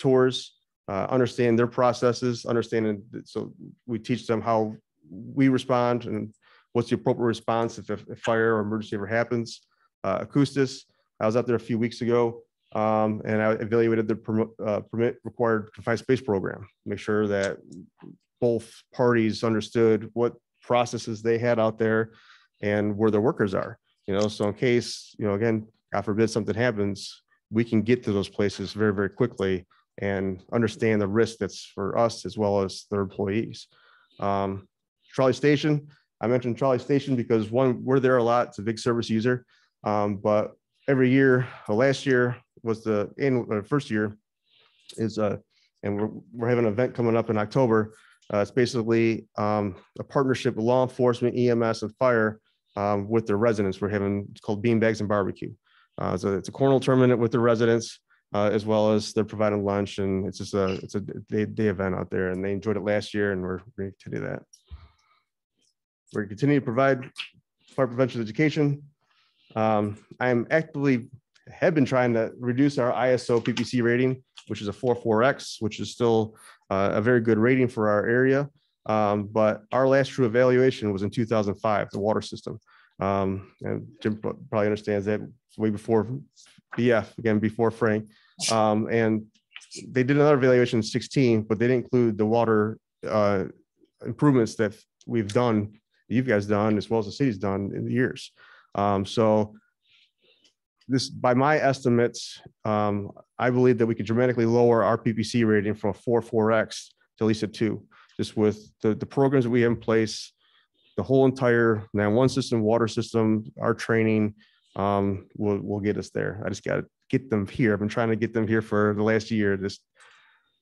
H: tours, uh, understand their processes, understanding, so we teach them how we respond and what's the appropriate response if a fire or emergency ever happens. Uh, Akoustis, I was out there a few weeks ago, um, and I evaluated the permit, uh, permit required confined space program. Make sure that both parties understood what processes they had out there and where their workers are, you know, so in case, you know, again, God forbid something happens, we can get to those places very, very quickly and understand the risk that's for us as well as their employees. Um, Trolley Station, I mentioned Trolley Station because one, we're there a lot. It's a big service user. Um, but every year, last year was the annual, uh, first year is, uh, and we're, we're having an event coming up in October. Uh, it's basically, um, a partnership with law enforcement, EMS and fire, um, with their residents. We're having, it's called Beanbags and Barbecue. Uh, so it's a cornhole tournament with the residents, uh, as well as they're providing lunch and it's just a, it's a day, day event out there and they enjoyed it last year and we're going to do that. We're going to continue to provide fire prevention education. Um, I am actively, have been trying to reduce our ISO PPC rating, which is a 44X, which is still uh, a very good rating for our area. Um, but our last true evaluation was in 2005, the water system. Um, and Jim probably understands that way before BF, again, before Frank. Um, and they did another evaluation in 16, but they didn't include the water uh, improvements that we've done, you've guys done, as well as the city's done in the years. Um, so this, by my estimates, um, I believe that we could dramatically lower our PPC rating from a four, four X to at least a two, just with the, the programs that we have in place, the whole entire nine one system, water system, our training, um, will, will get us there. I just gotta get them here. I've been trying to get them here for the last year, just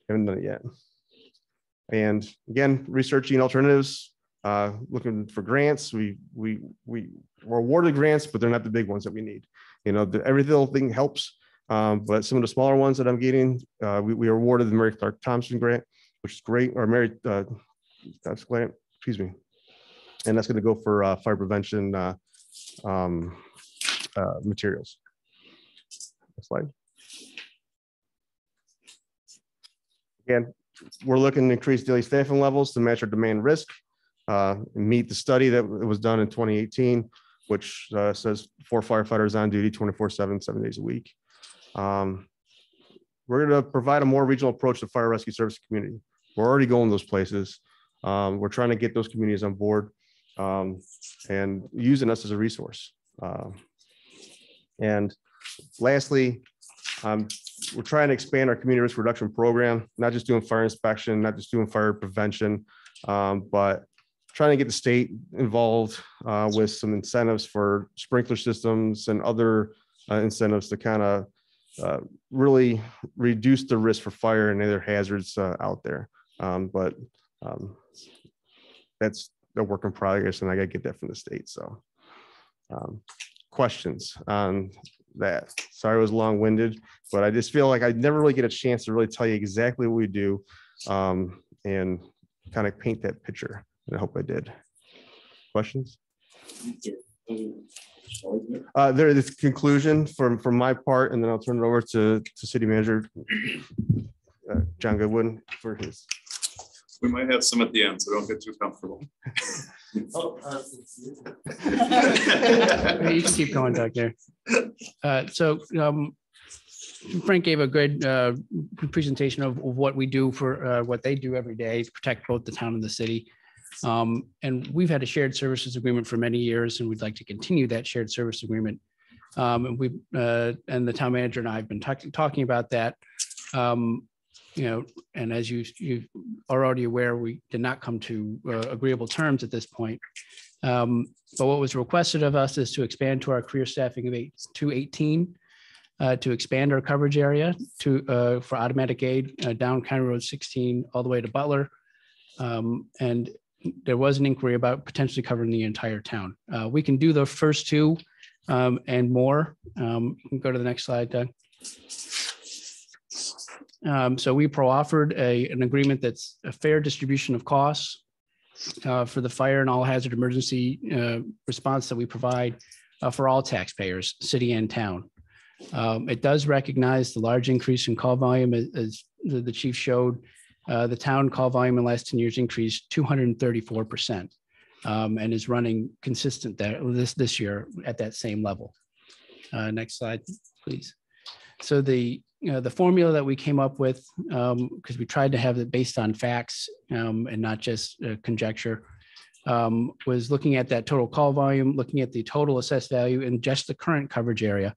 H: haven't done it yet. And again, researching alternatives, uh, looking for grants. We, we, we were awarded grants, but they're not the big ones that we need. You know, the, every little thing helps. Um, but some of the smaller ones that I'm getting, uh, we, we awarded the Mary Clark Thompson grant, which is great, or Mary, uh, grant, excuse me. And that's going to go for, uh, fire prevention, uh, um, uh, materials. Next slide. Again, we're looking to increase daily staffing levels to match our demand risk, uh, meet the study that was done in 2018, which uh, says four firefighters on duty 24 seven, seven days a week. Um, We're going to provide a more regional approach to fire rescue service community. We're already going those places. Um, We're trying to get those communities on board um, and using us as a resource. Um, And lastly, um, we're trying to expand our community risk reduction program, not just doing fire inspection, not just doing fire prevention, um, but trying to get the state involved uh, with some incentives for sprinkler systems and other uh, incentives to kind of uh, really reduce the risk for fire and other hazards uh, out there. Um, but um, that's a work in progress, and I got to get that from the state. So, um, questions on that? Sorry, I was long-winded, but I just feel like I never really get a chance to really tell you exactly what we do um, and kind of paint that picture. And I hope I did. Questions? Uh, there is conclusion from, from my part, and then I'll turn it over to, to city manager, uh, John Goodwin for his.
E: We might have some at the end, so don't get too comfortable.
I: You can keep going, Doug, there. Uh, So um, Frank gave a good uh, presentation of of what we do for, uh, what they do every day to protect both the town and the city. Um, And we've had a shared services agreement for many years, and we'd like to continue that shared service agreement. Um, And we, uh, and the town manager and I have been talking, talking about that. Um, You know, and as you, you are already aware, we did not come to uh, agreeable terms at this point. Um, But what was requested of us is to expand to our career staffing of eight to eighteen, uh, to expand our coverage area to, uh, for automatic aid uh, down County Road sixteen all the way to Butler. Um, And there was an inquiry about potentially covering the entire town. Uh, We can do the first two um, and more. Um, You can go to the next slide, Doug. Um, So we pro-offered a, an agreement that's a fair distribution of costs uh, for the fire and all hazard emergency uh, response that we provide uh, for all taxpayers, city and town. Um, It does recognize the large increase in call volume as- as the the chief showed. Uh, The town call volume in the last 10 years increased 234% um, and is running consistent there this, this year at that same level. Uh, Next slide, please. So the, you know, the formula that we came up with, because we tried to have it based on facts um, and not just uh, conjecture, um, was looking at that total call volume, looking at the total assessed value in just the current coverage area,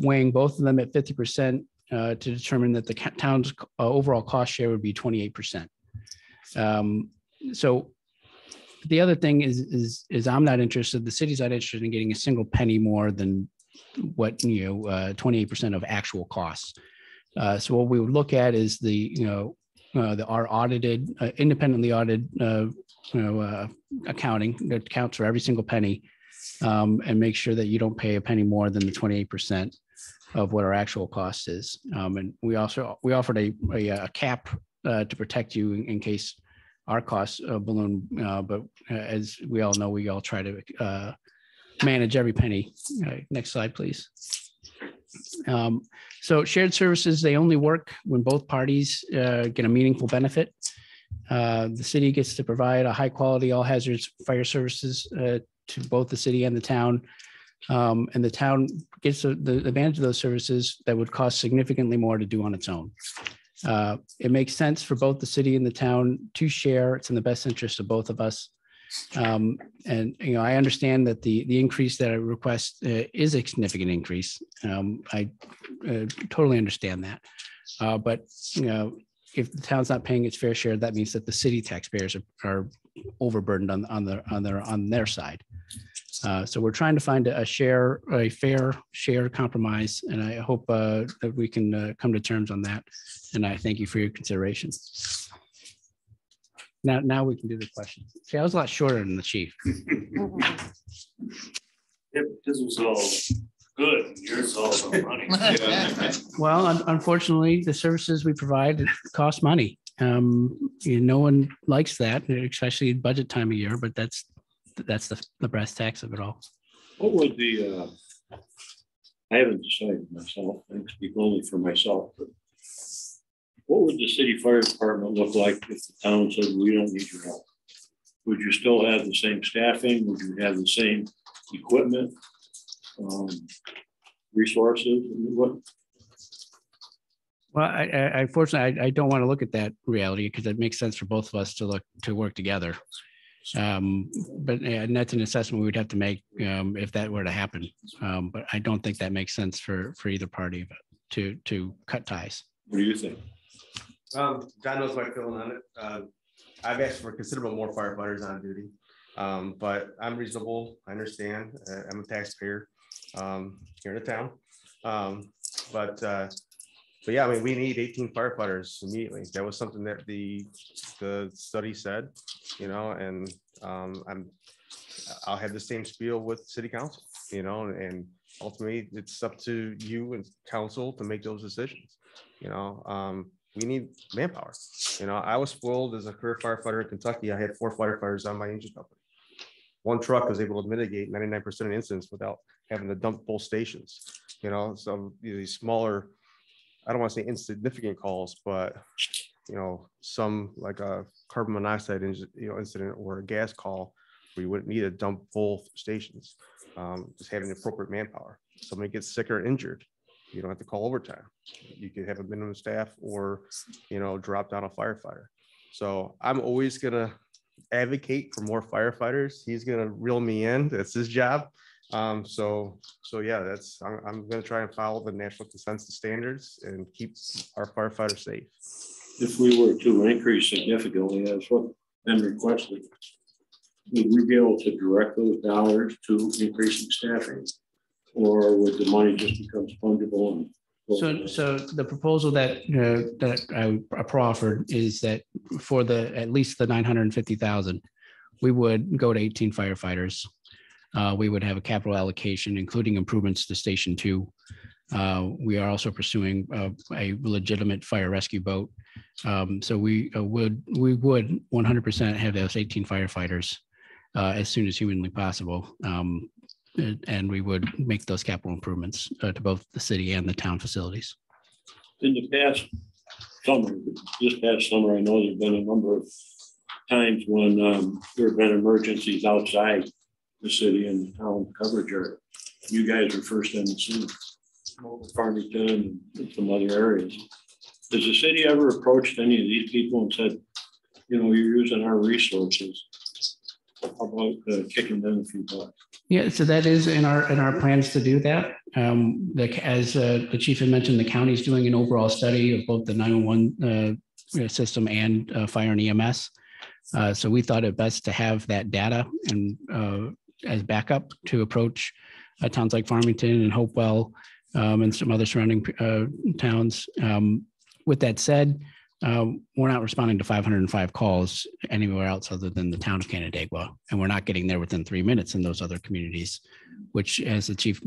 I: weighing both of them at fifty percent uh, to determine that the town's uh, overall cost share would be twenty-eight percent. Um, So the other thing is, is, is I'm not interested, the city's not interested in getting a single penny more than what, you know, uh, twenty-eight percent of actual costs. Uh, so what we would look at is the, you know, uh, the, our audited, independently audited, you know, accounting that counts for every single penny. Um, and make sure that you don't pay a penny more than the twenty-eight percent of what our actual cost is. Um, and we also, we offered a, a, a cap, uh, to protect you in, in case our costs uh, balloon, uh, but uh, as we all know, we all try to, uh, manage every penny. Right, Next slide, please. Um, so shared services, they only work when both parties uh, get a meaningful benefit. The city gets to provide a high quality all hazards fire services to both the city and the town. Um, And the town gets the the advantage of those services that would cost significantly more to do on its own. Uh, It makes sense for both the city and the town to share. It's in the best interest of both of us. Um, and, you know, I understand that the, the increase that I request uh, is a significant increase. Um, I uh, totally understand that. Uh, but, you know, if the town's not paying its fair share, that means that the city taxpayers are, are overburdened on, on their, on their, on their side. Uh, so we're trying to find a share, a fair share compromise, and I hope uh, that we can uh, come to terms on that. And I thank you for your consideration. Now, now we can do the questions. See, I was a lot shorter than the chief.
J: If this was all good, yours all about money.
E: Yeah.
I: Well, un- unfortunately, the services we provide cost money. Um, you know, no one likes that, especially budget time of year, but that's, that's the, the brass tacks of it all.
J: What would the, uh, I haven't decided myself, I speak only for myself, but what would the city fire department look like if the town said, we don't need your help? Would you still have the same staffing? Would you have the same equipment? um, Resources? I mean, What,
I: Well, I, I, unfortunately, I, I don't want to look at that reality because it makes sense for both of us to look, to work together. Um, but, and that's an assessment we'd have to make, um, if that were to happen. Um, but I don't think that makes sense for, for either party to, to cut ties.
J: what do you think?
H: Um, John knows my feeling on it. Uh, I've asked for considerable more firefighters on duty. Um, but I'm reasonable. I understand. Uh, I'm a taxpayer, um, here in the town. Um, but, uh, but yeah, I mean, we need eighteen firefighters immediately. That was something that the, the study said, you know, and, um, I'm, I'll have the same spiel with city council, you know, and ultimately it's up to you and council to make those decisions. You know, um, we need manpower. You know, I was spoiled as a career firefighter in Kentucky. I had four firefighters on my engine company. One truck was able to mitigate ninety-nine percent of incidents without having to dump both stations. You know, of these smaller, I don't want to say insignificant calls, but you know, some like a carbon monoxide, inci- you know, incident or a gas call, you wouldn't need to dump both stations. Um, just having appropriate manpower. Somebody gets sick or injured, you don't have to call overtime. You could have a minimum staff or, you know, drop down a firefighter. So I'm always gonna advocate for more firefighters. He's gonna reel me in. That's his job. Um, so, so yeah, that's, I'm, I'm gonna try and follow the national consensus standards and keep our firefighters safe.
J: If we were to increase significantly as what been requested, would we be able to direct those dollars to increasing staffing? Or would the money just become fungible and?
I: So, so the proposal that, uh, that I proffered is that for the, at least the nine hundred and fifty thousand, we would go to eighteen firefighters. Uh, we would have a capital allocation, including improvements to Station Two. Uh, we are also pursuing, uh, a legitimate fire rescue boat. Um, so we uh, would, we would one hundred percent have those eighteen firefighters uh, as soon as humanly possible. Um, and- we would make those capital improvements uh, to both the city and the town facilities.
J: In the past summer, this past summer, I know there've been a number of times when um, there have been emergencies outside the city and the town coverage area. You guys were first in the scene, Farmington and some other areas. Has the city ever approached any of these people and said, you know, you're using our resources? How about uh, kicking them a few bucks?
I: Yeah, so that is in our, in our plans to do that. Um, the, as uh, the chief had mentioned, the county's doing an overall study of both the nine-one-one uh, system and uh, fire and EMS. Uh, so we thought it best to have that data and uh, as backup to approach uh, towns like Farmington and Hopewell um, and some other surrounding uh, towns. Um, With that said, uh, we're not responding to 505 calls anywhere else other than the town of Canandaigua. And we're not getting there within three minutes in those other communities, which as the chief,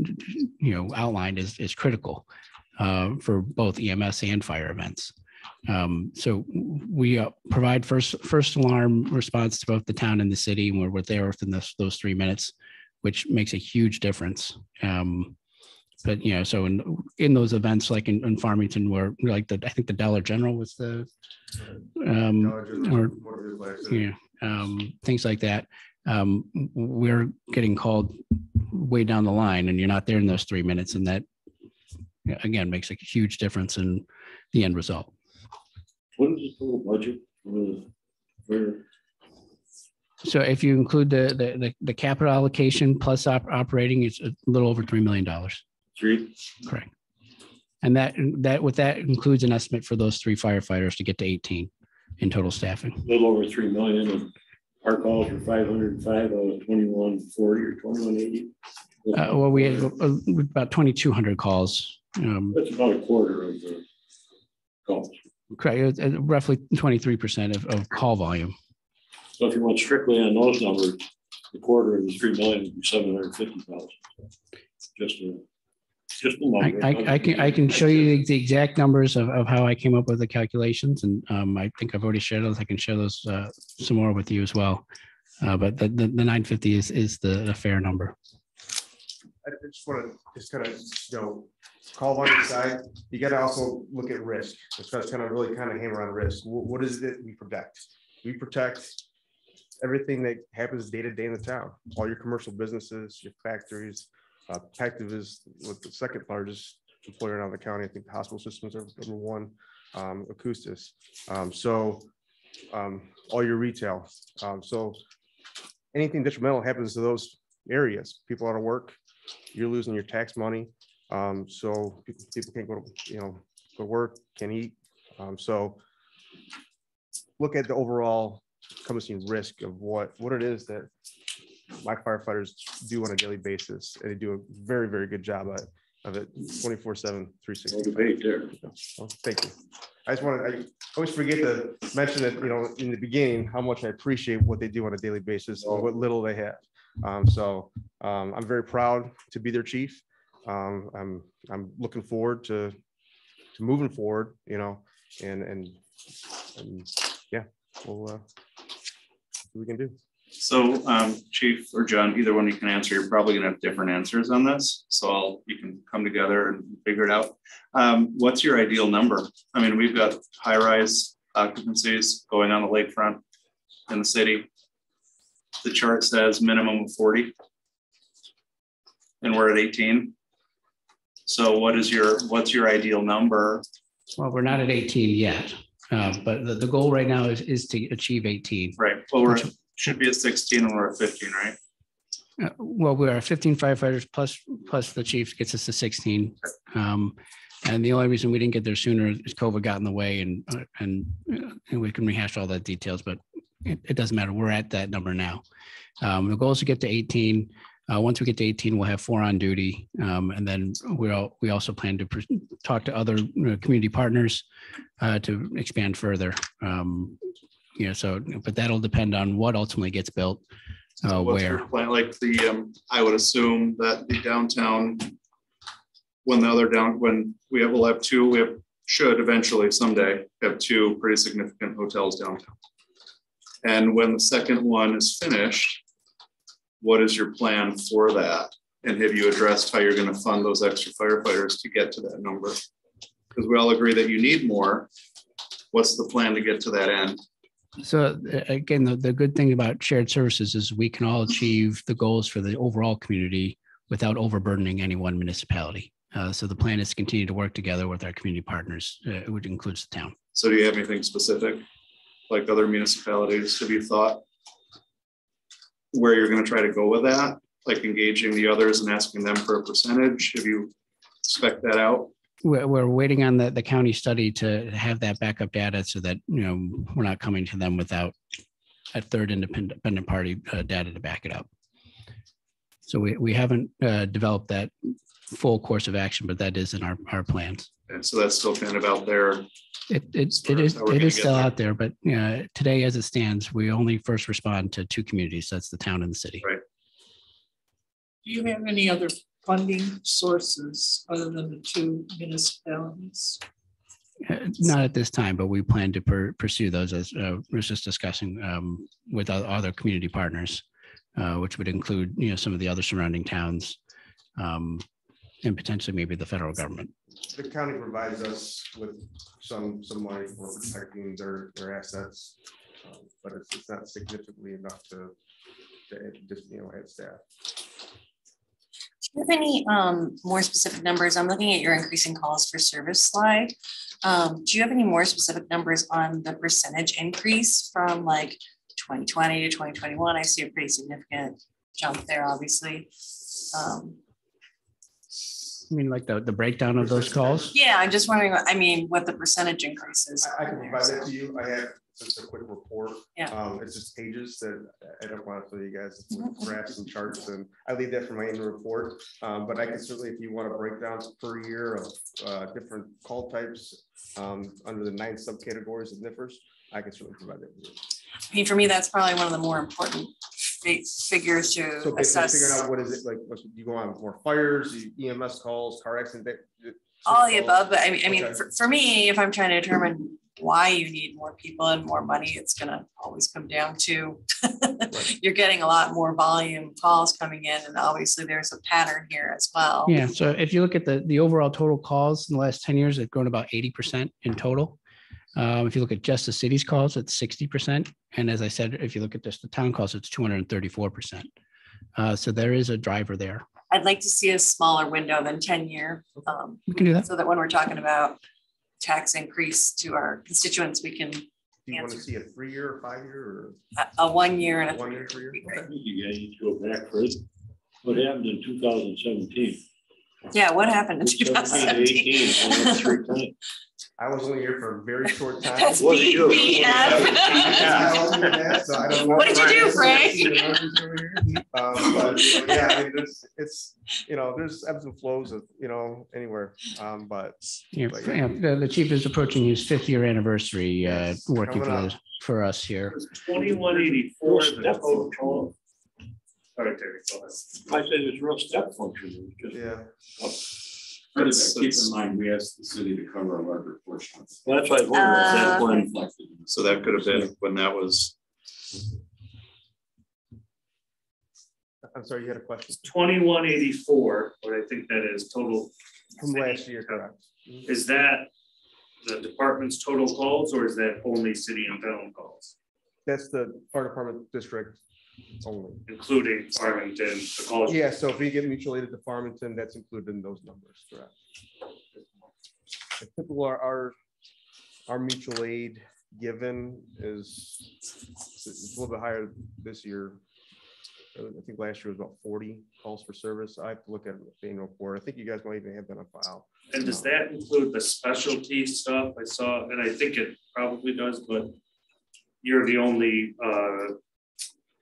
I: you know, outlined is, is critical uh, for both EMS and fire events. Um, so we uh, provide first, first alarm response to both the town and the city, and we're, we're there within those, those three minutes, which makes a huge difference. Um, but you know, so in in those events, like in, in Farmington, where like the I think the Dollar General was the um, or yeah, um, things like that. Um, we're getting called way down the line, and you're not there in those three minutes, and that again makes a huge difference in the end result.
J: What is the total budget for, for
I: So if you include the, the, the, the capital allocation plus op- operating, it's a little over $3 million.
J: Three,
I: Correct. And that, that, with that includes an estimate for those three firefighters to get to 18 in total staffing.
J: a little over three million and our calls were five hundred and five out of twenty-one forty or twenty-one eighty.
I: Uh, well, we had uh, about 2,200 calls. Um,
J: That's about a quarter of the calls.
I: Correct, uh, roughly 23% of, of call volume.
J: So if you went strictly on those numbers, the quarter of the three million would be seven hundred and fifty thousand. Just a, just a
I: I,
J: number.
I: I, I can, I can show you the- the exact numbers of, of how I came up with the calculations and, um, I think I've already shared those. I can share those, uh, some more with you as well. Uh, but the, the, the nine fifty is, is the, the fair number.
H: I I just want to just kind of, you know, call on the side, you gotta also look at risk. It's kind of really kind of hammer on risk. Wh- What is it we protect? We protect everything that happens day to day in the town, all your commercial businesses, your factories. Uh, Protective is with the second largest employer in the county. I think the hospital systems are number one, um, Akoustis. Um, so, um, all your retail. Um, so anything detrimental happens to those areas, people out of work, you're losing your tax money. Um, so pe- people can't go to, you know, go work, can't eat. Um, so look at the overall encompassing risk of what, what it is that my firefighters do on a daily basis. And they do a very, very good job at, of it 24 seven, three
J: No
H: sixty.
J: debate there.
H: Thank you. I just wanted, I always forget to mention that, you know, in the beginning, how much I appreciate what they do on a daily basis, and what little they have. Um, so, um, I'm very proud to be their chief. Um, I'm, I'm looking forward to, to moving forward, you know, and, and, and, yeah, we'll, uh, we can do.
A: So, um, Chief or John, either one you can answer, you're probably gonna have different answers on this, so I'll, you can come together and figure it out. Um, what's your ideal number? I mean, we've got high-rise occupancies going on the lakefront in the city. The chart says minimum of forty. And we're at eighteen. So what is your, what's your ideal number?
I: Well, we're not at 18 yet, uh, but the, the goal right now is, is to achieve 18.
A: Right, well, we're, should be at sixteen and we're at fifteen, right?
I: Uh, Well, we are 15 firefighters plus, plus the chief gets us to 16. Um, And the only reason we didn't get there sooner is COVID got in the way and, uh, and uh, and we can rehash all that details, but it, it doesn't matter. We're at that number now. Um, The goal is to get to 18. Uh, Once we get to 18, we'll have four on duty. Um, And then we'll, we also plan to pres- talk to other community partners uh, to expand further. Um, You know, so, but that'll depend on what ultimately gets built, uh,
A: What's your
I: where.
A: Plan, like the, um, I would assume that the downtown. When the other down, when we have, we'll have two, we have, should eventually someday have two pretty significant hotels downtown. And when the second one is finished. What is your plan for that? And have you addressed how you're gonna fund those extra firefighters to get to that number? Because we all agree that you need more. What's the plan to get to that end?
I: So again, the, the good thing about shared services is we can all achieve the goals for the overall community without overburdening any one municipality. Uh, so the plan is to continue to work together with our community partners, uh, which includes the town.
A: So do you have anything specific? Like other municipalities, have you thought? Where you're gonna try to go with that, like engaging the others and asking them for a percentage? Have you spec that out?
I: We're, we're waiting on the, the county study to have that backup data so that, you know, we're not coming to them without a third independent, independent party uh, data to back it up. So we, we haven't uh, developed that full course of action, but that is in our, our plans.
A: And so that's still kind of out there.
I: It, it,
A: As
I: it
A: far as
I: is,
A: how we're
I: it
A: gonna
I: is
A: get
I: still
A: there.
I: out there, but uh, today as it stands, we only first respond to two communities. That's the town and the city.
A: Right.
K: Do you have any other funding sources other than the two municipalities?
I: Uh, Not at this time, but we plan to pur- pursue those as uh, we was just discussing um, with other community partners, uh, which would include, you know, some of the other surrounding towns um, and potentially maybe the federal government.
H: The county provides us with some, some money for protecting their, their assets. um, But it's, it's not significantly enough to, to just, you know, add staff.
C: Do you have any um more specific numbers? I'm looking at your increasing calls for service slide. Um, do you have any more specific numbers on the percentage increase from like twenty twenty to twenty twenty-one, I see a pretty significant jump there, obviously. Um,
I: I mean, like the, the breakdown of those calls.
C: yeah, I'm just wondering, I mean, what the percentage increases.
H: I I
C: are
H: can
C: there,
H: provide
C: so.
H: that to you. I have just a quick report.
C: Yeah.
H: Um, it's just pages that I don't want to tell you guys, it's
C: Mhm.
H: with graphs and charts and I leave that for my annual report. Um, but I can certainly, if you want to break down per year of, uh, different call types, um, under the nine subcategories of NFIRS, I can certainly provide that. to you.
C: I mean, for me, that's probably one of the more important fi- figures
H: So
C: to
H: basically
C: assess.
H: figuring out what is it, like, what- you go on more fires, EMS calls, car accident.
C: All the
H: calls?
C: above, but I mean, I mean,
H: Okay.
C: for, for me, if I'm trying to determine why you need more people and more money, it's gonna always come down to you're getting a lot more volume calls coming in, and obviously there's a pattern here as well.
I: Yeah, so if you look at the, the overall total calls in the last ten years, they've grown about eighty percent in total. Um, if you look at just the city's calls, it's sixty percent. And as I said, if you look at just the town calls, it's two hundred and thirty-four percent. Uh, so there is a driver there.
C: I'd like to see a smaller window than ten year, um,
I: We can do that.
C: so that when we're talking about tax increase to our constituents, we can,
H: Do you want to see a three-year or five-year
C: a, a one year and a
H: one
C: three
H: year,
C: year
H: three-year?
C: would be great.
J: I think you guys need to go back for it. What happened in two thousand seventeen?
C: Yeah, what happened in two thousand seventeen?
J: Seventeen.
H: I was only here for a very short time.
C: That's
J: What did you do?
C: BBF. What did you do, Frank?
H: Um, but, Yeah, I mean, there's, it's, you know, there's ebbs and flows of, you know, anywhere, um, but.
I: Yeah,
H: but
I: yeah, the, the chief is approaching his fifth year anniversary, uh,
H: Yes,
I: working for,
H: coming up.
I: us- for us here.
J: Twenty-one eighty-four. Step function.
A: All right, Terry, go ahead.
J: I said it's real step function. It was just-
H: Yeah,
L: But
A: That's-
L: keep
A: that's-
L: in mind, we asked the city to cover a larger portion.
J: Well, That's why I wondered if that
C: Uh,
J: one,
L: Reflected in the-
E: So that could have been when that was,
H: I'm sorry, you had a question
A: Twenty-one eighty-four, what I think that is total,
H: from last year, correct?
A: is that the department's total calls or is that only city and town calls?
H: That's the fire department district only.
A: Including Farmington, the calls?
H: Yeah, so if we get mutual aid at the Farmington, that's included in those numbers, correct? The Typical, our, our, our mutual aid given is, it's a little bit higher this year. I think last year was about forty calls for service. I have to look at the annual report. I think you guys might even have that on file.
A: And does that include the specialty stuff I saw, and I think it probably does, but you're the only, uh,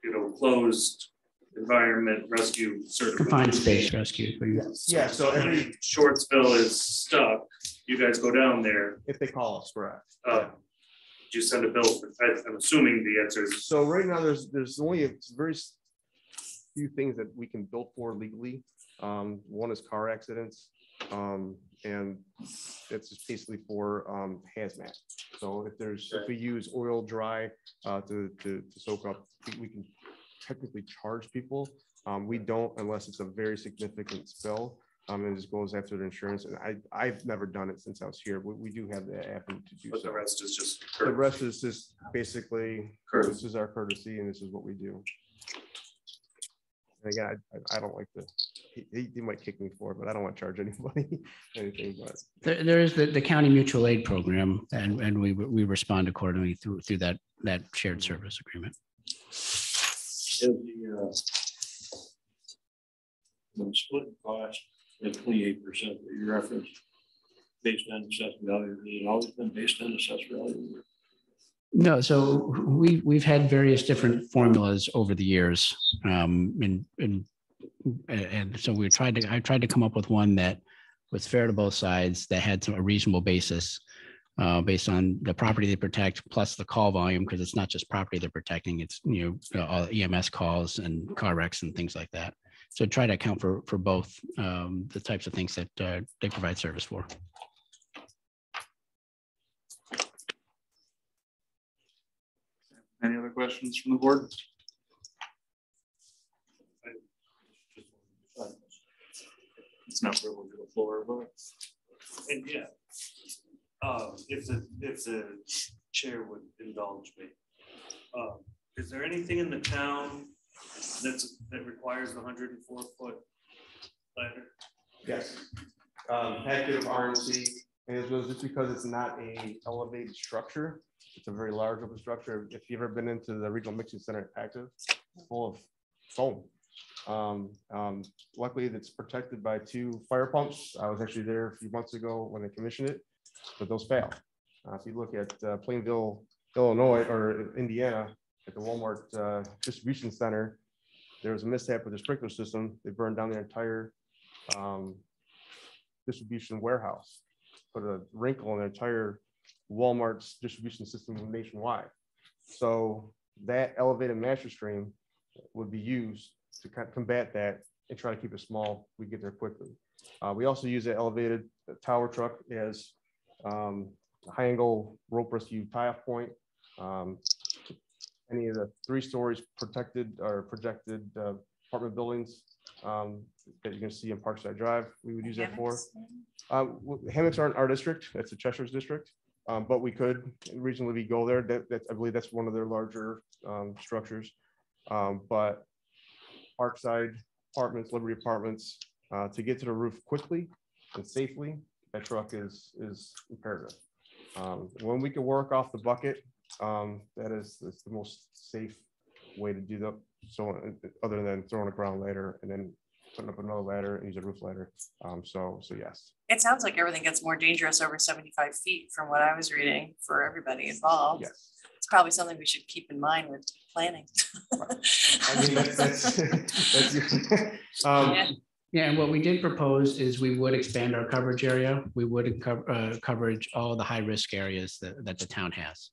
A: you know, closed environment rescue certified.
I: Confined space rescue. for you.
H: Yeah, so every,
A: If Shortsville is stuck, you guys go down there,
H: if they call us, correct.
A: uh, do you send a bill? for- I- I'm assuming the answer is
H: So right now, there's, there's only a very s- few things that we can bill for legally. Um, one is car accidents. Um, and it's just basically for, um, hazmat. So if there's, if we use oil dry, uh, to, to to soak up, we- can technically charge people. Um, we don't unless it's a very significant spill. Um, and it just goes after the insurance. And I, I've never done it since I was here. We, we do have the avenue to do
A: but the
H: so.
A: rest is just.
H: The rest is just basically,
A: Courtesy.
H: this is our courtesy and this is what we do. And again, I, I- I don't like to, he- he, he might kick me for it, but I don't want to charge anybody anything, but.
I: There, there is the, the county mutual aid program and, and we, we respond accordingly through, through that, that shared service agreement.
J: is the, uh, the split cost at twenty-eight percent that you referenced, based on assessed value, has it always been based on assessed value?
I: No, so we, we've had various different formulas over the years. Um, and, and, and so we tried to, I tried to come up with one that was fair to both sides, that had some, a reasonable basis. Uh, based on the property they protect plus the call volume, because it's not just property they're protecting, it's, you know, all EMS calls and car wrecks and things like that. So try to account for, for both, um, the types of things that, uh, they provide service for.
E: any other questions from the board? It's not really to the floor, but.
A: And yeah. Um, if the, if the chair would indulge me. Um, is there anything in the town that's, that requires the hundred and four foot ladder?
H: Yes. Um, Pactiv and it was just because it's not a elevated structure, It's a very large open structure. If you've ever been into the regional mixing center active, it's full of foam. Um, um, luckily, it's protected by two fire pumps. I was actually there a few months ago when they commissioned it, but those fail. Uh, if you look at uh, Plainfield, Illinois, or Indiana, at the Walmart uh, distribution center, there was a mishap with the sprinkler system. They burned down their entire um, distribution warehouse, put a wrinkle in the entire Walmart's distribution system nationwide. So that elevated master stream would be used to kind of combat that and try to keep it small. We get there quickly. Uh, we also use that elevated tower truck as um, high angle rope rescue tie off point. Um, any of the three stories protected or projected uh, apartment buildings um, that you're going to see in Parkside Drive, we would use that for. Um, hammocks aren't our district, that's the Cheshire's district, um, but we could reasonably go there. That, that, I believe that's one of their larger um, structures. Um, but Parkside Apartments, Liberty Apartments, uh, to get to the roof quickly and safely, that truck is, is imperative. Um, when we can work off the bucket, um, that is, is the most safe way to do that. So, other than throwing a ground ladder and then putting up another ladder and use a roof ladder. Um, so, so yes.
C: It sounds like everything gets more dangerous over seventy-five feet from what I was reading for everybody involved.
H: Yes.
C: It's probably something we should keep in mind with planning.
H: I mean, that's, that's, that's, um,
C: Yeah.
I: Yeah, and what we did propose is we would expand our coverage area. We would cover, uh, coverage all the high-risk areas that, that the town has.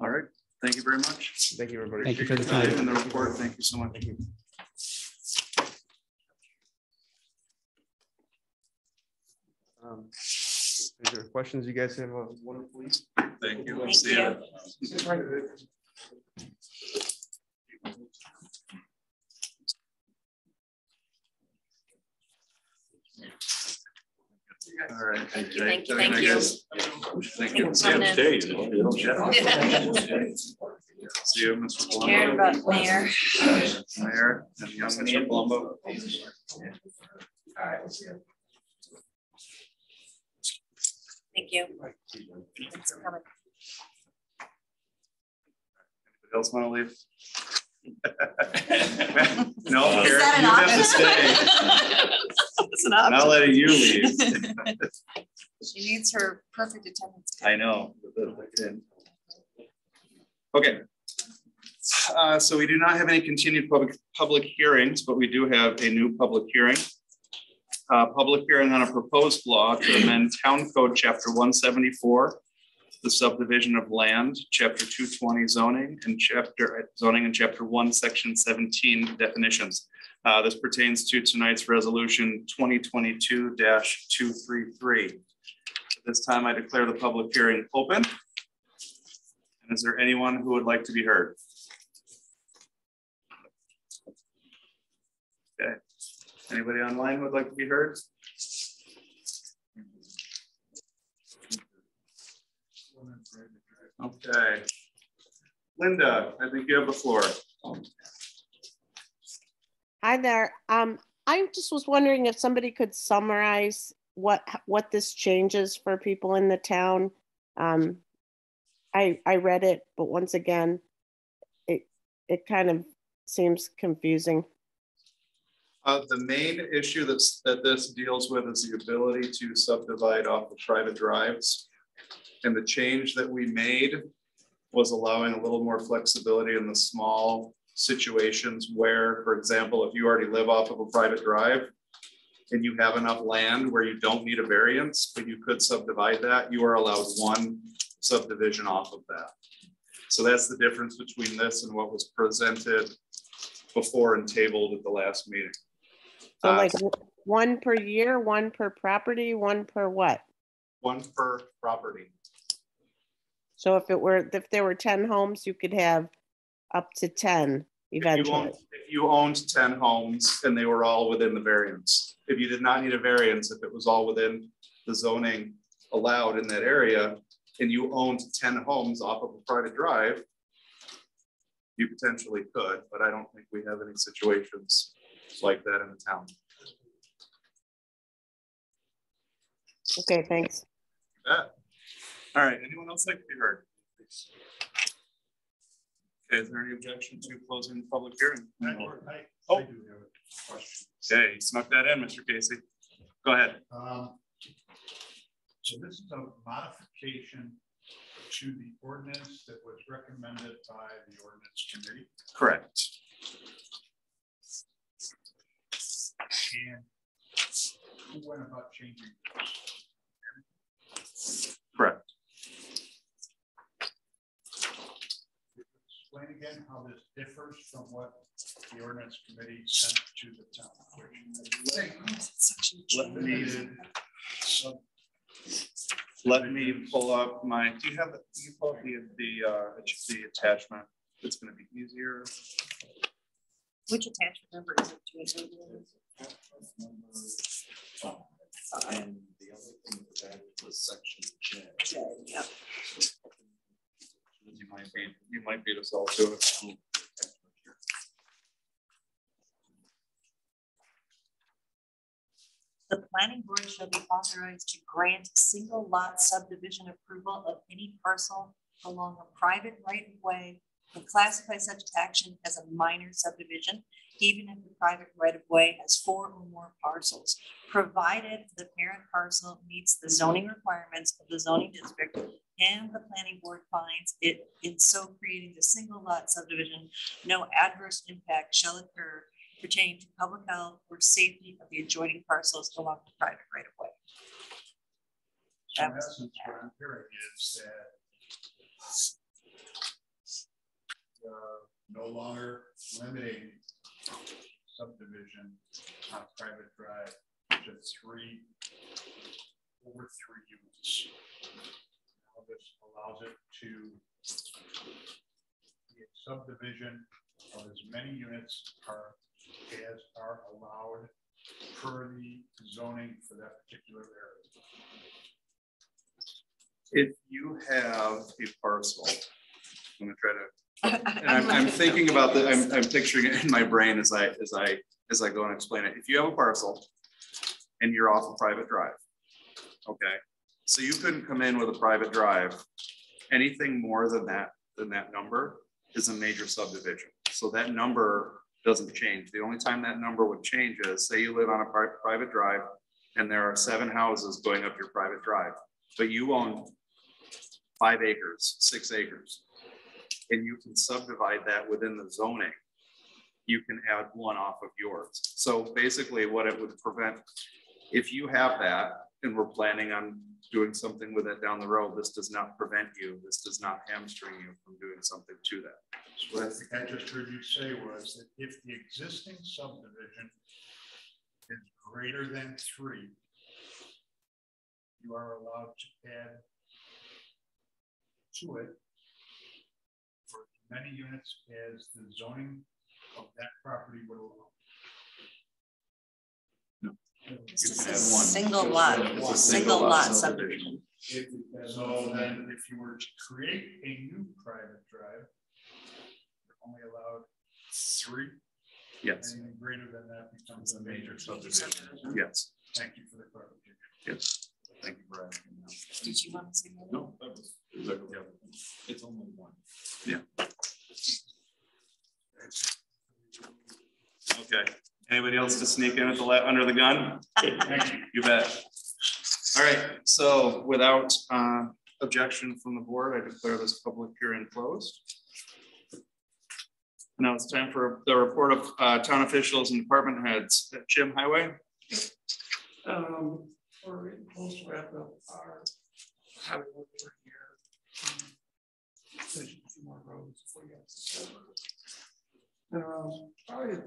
A: All right, thank you very much.
H: Thank you, everybody.
I: Thank you for the time.
A: And the report, thank you so much.
H: Thank Um, Is there questions you guys have? on one, please?
A: Thank you.
C: Thank
A: See ya. All right. Thank
C: you, thank you, thank you.
A: Thank you.
C: Thanks for coming in.
J: Stay, you know, you don't get-
A: See you, Mr.
C: Karen,
A: Palumbo.
C: about mayor.
A: Mayor and young Mr. Palumbo.
C: Thank you. Thanks for coming.
A: Anybody else want to leave? No,
J: Is
A: Karen,
C: that an
A: you have to stay.
C: It's an
A: Not letting you leave.
C: She needs her perfect attendance.
A: I know. Okay. Uh, so we do not have any continued public, public hearings, but we do have a new public hearing. Uh, public hearing on a proposed law to amend Town Code Chapter one seventy-four, the subdivision of land, Chapter two twenty zoning, and Chapter zoning and Chapter one, Section seventeen definitions. Uh, this pertains to tonight's resolution twenty twenty-two two three three. At this time, I declare the public hearing open. And is there anyone who would like to be heard? Okay, anybody online would like to be heard? Okay. Linda, I think you have the floor.
M: Hi there. Um, I just was wondering if somebody could summarize what, what this changes for people in the town. Um, I, I read it, but once again, it, it kind of seems confusing.
A: Uh, the main issue that's, that this deals with is the ability to subdivide off of private drives. And the change that we made was allowing a little more flexibility in the small situations where, for example, if you already live off of a private drive and you have enough land where you don't need a variance, but you could subdivide that, you are allowed one subdivision off of that. So that's the difference between this and what was presented before and tabled at the last meeting.
M: So
A: Uh,
M: like one per year, one per property, one per what?
A: One per property.
M: So if it were, if there were ten homes, you could have up to ten
A: If you
M: eventually.
A: owned- If you owned ten homes and they were all within the variance, if you did not need a variance, if it was all within the zoning allowed in that area, and you owned ten homes off of a private drive, you potentially could, but I don't think we have any situations like that in the town.
M: Okay, thanks.
A: Yeah. All right, anyone else like to be heard? Okay, is there any objection to closing the public hearing? Oh.
N: I do have a question.
A: Okay, you snuck that in, Mr. Casey. Go ahead.
N: Um, So this is a modification to the ordinance that was recommended by the ordinance committee.
A: Correct.
N: And who went about changing? this?
A: Correct.
N: Explain again how this differs from what the ordinance committee sent to the town.
A: Let me, let me pull up my, do you have, the- you pull up the, the, uh, the attachment? It's gonna be easier.
C: Which attachment number is it? Yeah.
A: You might be, you might beat us all to it.
C: The planning board shall be authorized to grant single lot subdivision approval of any parcel along a private right of way and classify such action as a minor subdivision, even if the private right of way has four or more parcels, provided the parent parcel meets the zoning requirements of the zoning district and the planning board finds it in so creating the single lot subdivision, no adverse impact shall occur pertaining to public health or safety of the adjoining parcels along the private right of way.
N: So in essence, what I'm hearing is that uh, no longer limiting subdivision on private drive to three, over three units. Now this allows it to be a subdivision of as many units are, as are allowed per the zoning for that particular area.
A: If you have a parcel, I'm gonna try to and I'm, I'm thinking about the, I'm, I'm picturing it in my brain as I, as I, as I go and explain it. If you have a parcel and you're off a private drive, okay? So you couldn't come in with a private drive. Anything more than that, than that number is a major subdivision. So that number doesn't change. The only time that number would change is, say you live on a private drive and there are seven houses going up your private drive, but you own five acres, six acres and you can subdivide that within the zoning, you can add one off of yours. So basically what it would prevent, if you have that and we're planning on doing something with it down the road, this does not prevent you, this does not hamstring you from doing something to that.
N: So what I think I just heard you say was that if the existing subdivision is greater than three, you are allowed to add to it many units as the zoning of that property would allow.
C: It's just a single lot,
A: It's a
C: single lot subdivision.
N: If, so then if you were to create a new private drive, you're only allowed three.
A: Yes,
N: Anything greater than that becomes a major subdivision.
A: yes,
N: Thank you for the clarification.
A: yes. Thank you for asking. that.
C: Did you want to say? more?
L: No, that was exactly, yeah. It's only one. Yeah.
A: Okay, anybody else to sneak in at the, under the gun?
N: Thank you.
A: You bet. All right, so without uh, objection from the board, I declare this public hearing closed. Now it's time for the report of uh, town officials and department heads. Jim Highway?
G: Um, we're getting close to wrapping up our highway work for here. Finish a few more roads before you have to. Um, probably,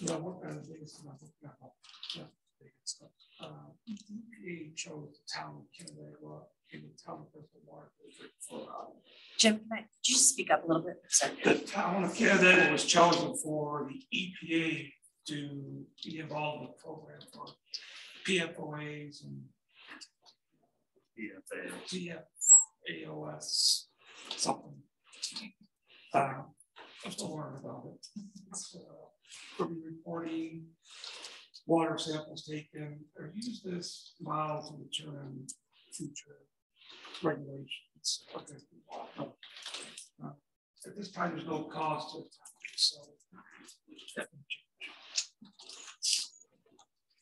G: you know, what kind of things. I looking big stuff. EPA chose the town of Canandaigua, in the town of Bristol Water District for, um,
C: Jim, can I, could you speak up a little bit? Sorry.
G: the town of Canandaigua was chosen for the EPA to be involved in the program for PFOAs and
A: EFA.
G: GFAOS, something. Uh, I'm still learn about it. So, We'll be reporting water samples taken, or use this model to determine future regulations. Uh, At this time, there's no cost to it, so.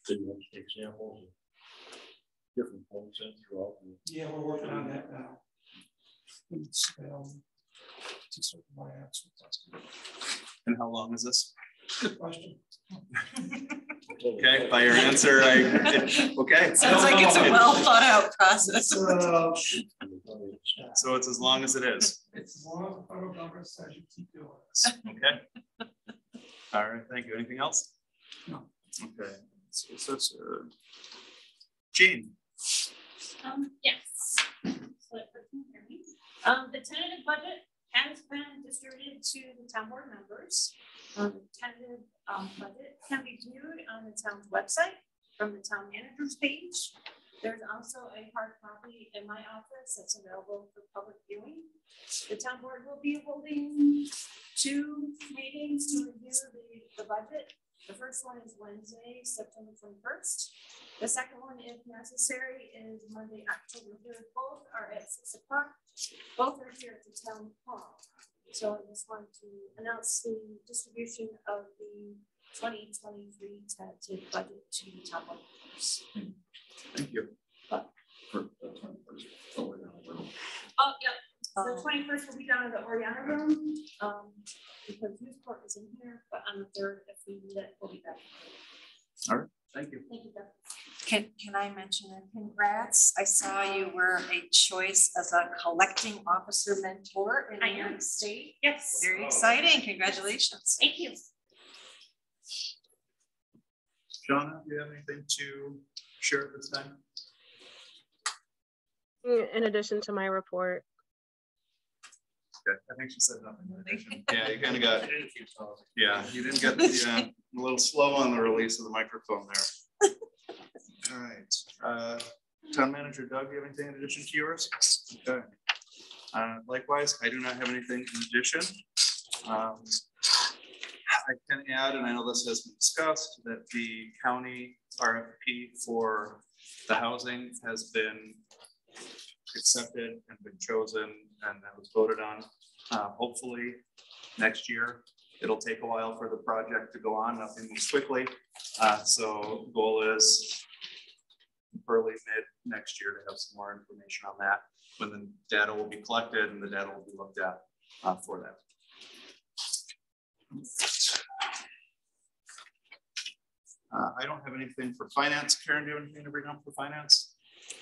G: That can change.
J: Did you want to take samples of different points in throughout? the-
G: Yeah, we're working on that now. It's, um, to sort my answer.
A: And how long is this?
G: Good question.
A: Okay, by your answer, I, it- okay.
C: Sounds like it's a well thought out process.
G: Uh,
A: So it's as long as it is.
G: It's as long as the federal government says you keep doing this.
A: Okay. All right, thank you. Anything else?
G: No.
A: Okay. So, so, so, Jean,
B: Um, yes. Um, the tentative budget has been distributed to the town board members. Um, the tentative, um, budget can be viewed on the town's website from the town manager's page. There's also a hard copy in my office that's available for public viewing. The town board will be holding two meetings to review the, the budget. The first one is Wednesday, September twenty-first. The second one, if necessary, is Monday, October third. Both are at six o'clock. Both are here at the town hall. So I just wanted to announce the distribution of the twenty twenty-three tentative budget to the town board members.
A: thank you.
B: Oh, oh, yeah, the twenty-first will be down in the Oriana room, um, because Newsport is in here, but on the third, if we need it, we'll be back.
A: All right, thank you.
B: Thank you, Beth.
C: Can, can I mention a congrats? I saw you were a choice as a collecting officer mentor in
B: I
C: New
B: am.
C: York State.
B: Yes.
C: Very exciting. Congratulations.
B: Thank you.
A: Shauna, do you have anything to share at this time?
O: In addition to my report.
A: Okay, I think she said nothing. Yeah, you kind of got, yeah, you didn't get, yeah, a little slow on the release of the microphone there. All right, uh, town manager Doug, do you have anything in addition to yours? Okay. Uh, likewise, I do not have anything in addition. Um, I can add, and I know this has been discussed, that the county RFP for the housing has been accepted and been chosen and that was voted on. Uh, hopefully, next year, it'll take a while for the project to go on, nothing moves quickly. Uh, so goal is early mid next year to have some more information on that, when the data will be collected and the data will be looked at uh, for that. Uh, I don't have anything for finance. Karen, do you have anything to bring up for finance?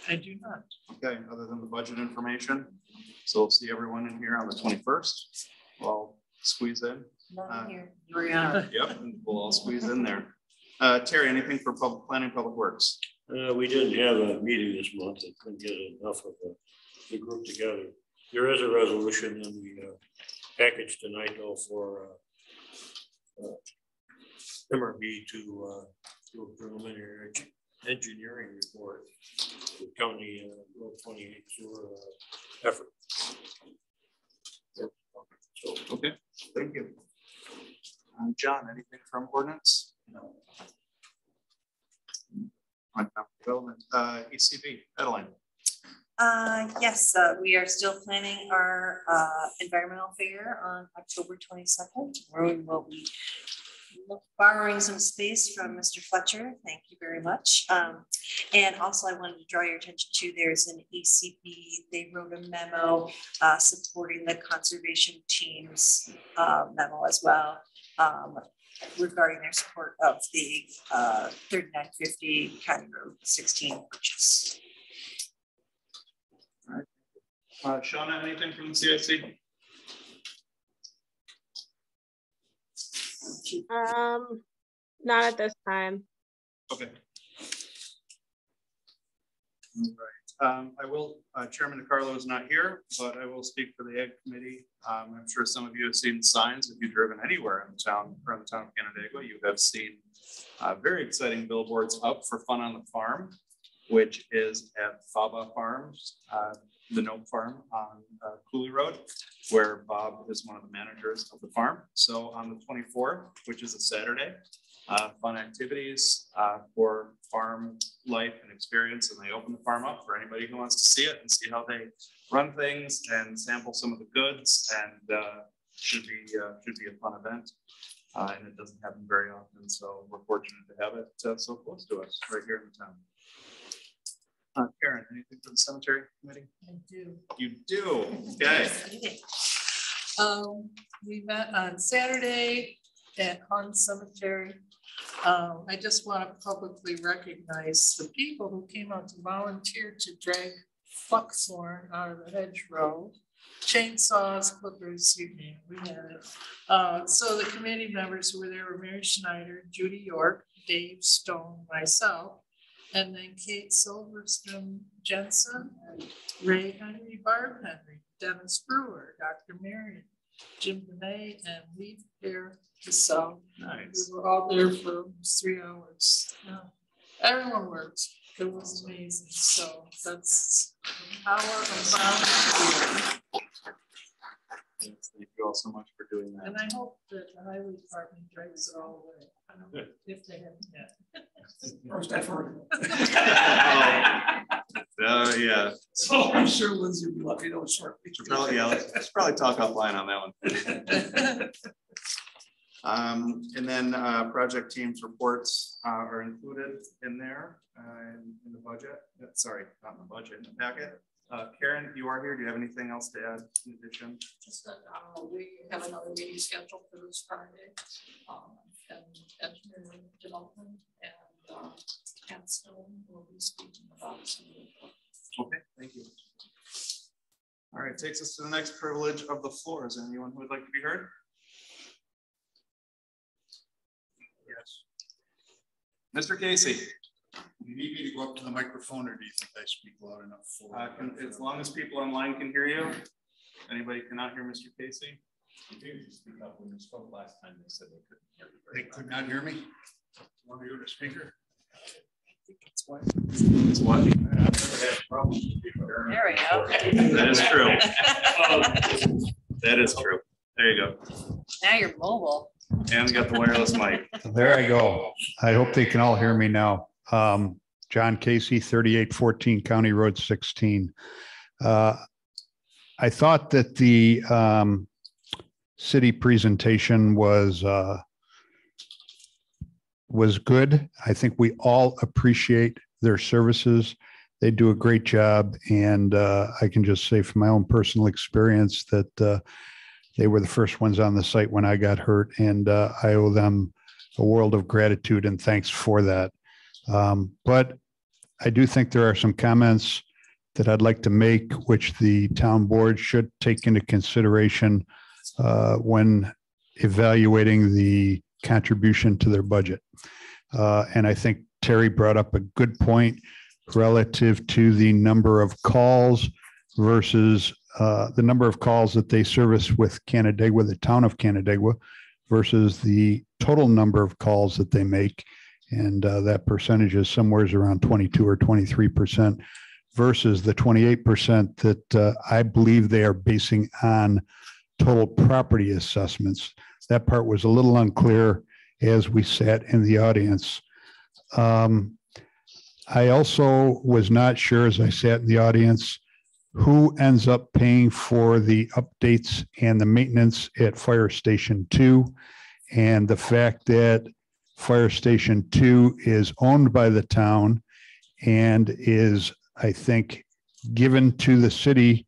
G: I do not.
A: Okay, other than the budget information. So we'll see everyone in here on the twenty-first. Well, squeeze in.
C: None here. Brianna.
A: Yep, we'll all squeeze in there. Uh, Terry, anything for public planning, public works?
J: Uh, we didn't have a meeting this month. I couldn't get enough of the, the group together. There is a resolution in the uh, package tonight though for uh, uh, MRB to uh, do a preliminary engineering report, the county uh, Road twenty-eight sewer uh, effort.
A: Okay, thank you. Um, John, anything from ordinance? No. On development, uh, ECB, Adeline.
C: Uh, yes, uh, we are still planning our, uh, environmental fair on October twenty-second, where we will be borrowing some space from Mr. Fletcher. Thank you very much. Um, and also I wanted to draw your attention to, there's an ECB, they wrote a memo, uh, supporting the conservation teams, uh, memo as well. Um, regarding their support of the, uh, thirty-nine fifty County Road sixteen purchase.
A: Uh, Shauna, anything from the CIC?
O: Um, not at this time.
A: Okay. All right, um, I will, uh, Chairman DeCarlo is not here, but I will speak for the Ag Committee. Um, I'm sure some of you have seen signs, if you've driven anywhere in the town, around the town of Canandaigua, you have seen uh, very exciting billboards up for Fun on the Farm, which is at Faba Farms, uh, the Nope Farm on uh, Cooley Road, where Bob is one of the managers of the farm. So on the twenty-fourth, which is a Saturday, uh, fun activities uh, for farm life and experience. And they open the farm up for anybody who wants to see it and see how they run things and sample some of the goods. And uh, should be uh, should be a fun event. Uh, and it doesn't happen very often. So we're fortunate to have it uh, so close to us right here in the town. Uh, Karen, anything for the cemetery committee?
K: I do.
A: You do, okay.
K: Um, we met on Saturday at Hun Cemetery. Um, I just want to publicly recognize the people who came out to volunteer to drag buckthorn out of the hedgerow. Chainsaws, clippers, you name it, we had it. Uh, so the committee members who were there were Mary Schneider, Judy York, Dave Stone, myself, and then Kate Silverstone Jensen, Ray Henry, Barb Henry, Dennis Brewer, Dr. Marion, Jim Benet, and Lee Fair Cassell.
A: Nice.
K: We were all there for almost three hours. Yeah. Everyone worked. It was amazing. So that's the power of volunteering.
A: Thank you all so much for doing that.
K: And I hope that the highway department drags it all away. I don't know
A: Good.
K: if they haven't yet.
G: First effort.
A: Oh, yeah.
G: So I'm sure Lindsay will be let me know shortly.
A: Should Probably, yeah, let's let's probably talk offline on that one. Um, and then, uh, project teams reports, uh, are included in there, uh, in- in the budget, Uh, sorry, not in the budget, in the packet. Uh, Karen, you are here, do you have anything else to add in addition?
K: Just that, uh, we have another meeting scheduled for this Friday. Um, and engineering development and, uh, Cat Stone will be speaking about some
A: Okay, thank you. All right, takes us to the next privilege of the floor. Is there anyone who would like to be heard?
N: Yes.
A: Mr. Casey, Do
N: You need me to go up to the microphone or do you think I speak loud enough for?
A: uh, can- as long as people online can hear you, anybody cannot hear Mr. Casey?
L: Speak up when you spoke last time, they said they couldn't hear you.
N: They could not hear me? Want me to go to speaker?
A: It's what? It's what?
C: There we go.
A: That is true. That is true. There you go.
C: Now you're mobile.
A: And got the wireless mic.
P: There I go. I hope they can all hear me now. Um, John Casey, thirty-eight fourteen County Road sixteen. Uh, I thought that the um, city presentation was uh, was good. I think we all appreciate their services. They do a great job, and uh, I can just say from my own personal experience that uh, they were the first ones on the site when I got hurt, and uh, I owe them a world of gratitude and thanks for that. Um, but I do think there are some comments that I'd like to make, which the town board should take into consideration uh, when evaluating the contribution to their budget. Uh, and I think Terry brought up a good point relative to the number of calls versus uh, the number of calls that they service with Canandaigua, the town of Canandaigua, versus the total number of calls that they make. And uh, that percentage is somewhere around 22 or 23 percent versus the 28 percent that uh, I believe they are basing on total property assessments. That part was a little unclear as we sat in the audience. Um, I also was not sure as I sat in the audience who ends up paying for the updates and the maintenance at Fire Station Two. And the fact that Fire Station Two is owned by the town and is, I think, given to the city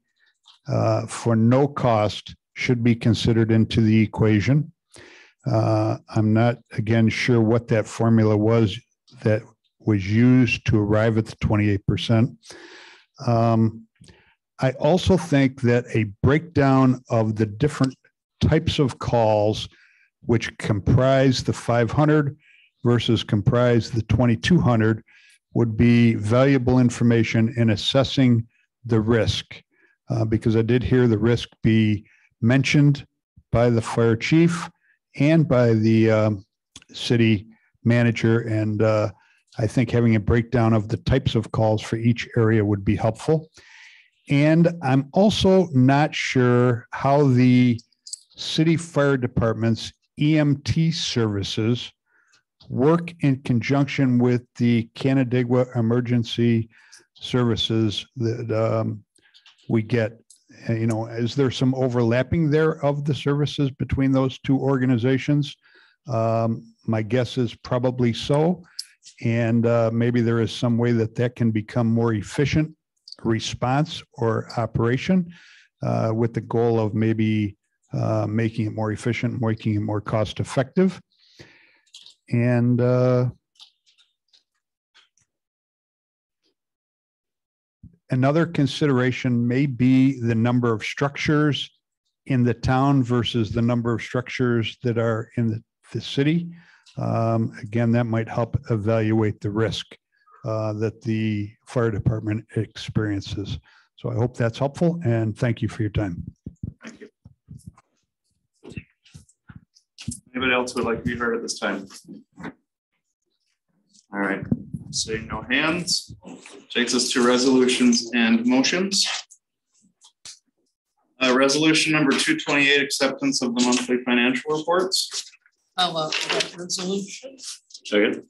P: uh, for no cost should be considered into the equation. Uh, I'm not, again, sure what that formula was that was used to arrive at the 28%. Um, I also think that a breakdown of the different types of calls which comprise the 500 versus comprise the 2200 would be valuable information in assessing the risk. Uh, because I did hear the risk be mentioned by the fire chief and by the um, city manager. And uh, I think having a breakdown of the types of calls for each area would be helpful. And I'm also not sure how the city fire department's EMT services work in conjunction with the Canandaigua Emergency Services that um, we get. Uh, You know, is there some overlapping there of the services between those two organizations? Um, My guess is probably so. And uh, maybe there is some way that that can become more efficient response or operation uh, with the goal of maybe uh, making it more efficient, making it more cost effective. And another consideration may be the number of structures in the town versus the number of structures that are in the, the city. Um, Again, that might help evaluate the risk uh, that the fire department experiences. So I hope that's helpful and thank you for your time. Thank you.
A: Anybody else would like to be heard at this time? All right, seeing no hands, takes us to resolutions and motions. Uh, resolution number two twenty-eight, acceptance of the monthly financial reports.
K: I'll offer that resolution.
A: Second.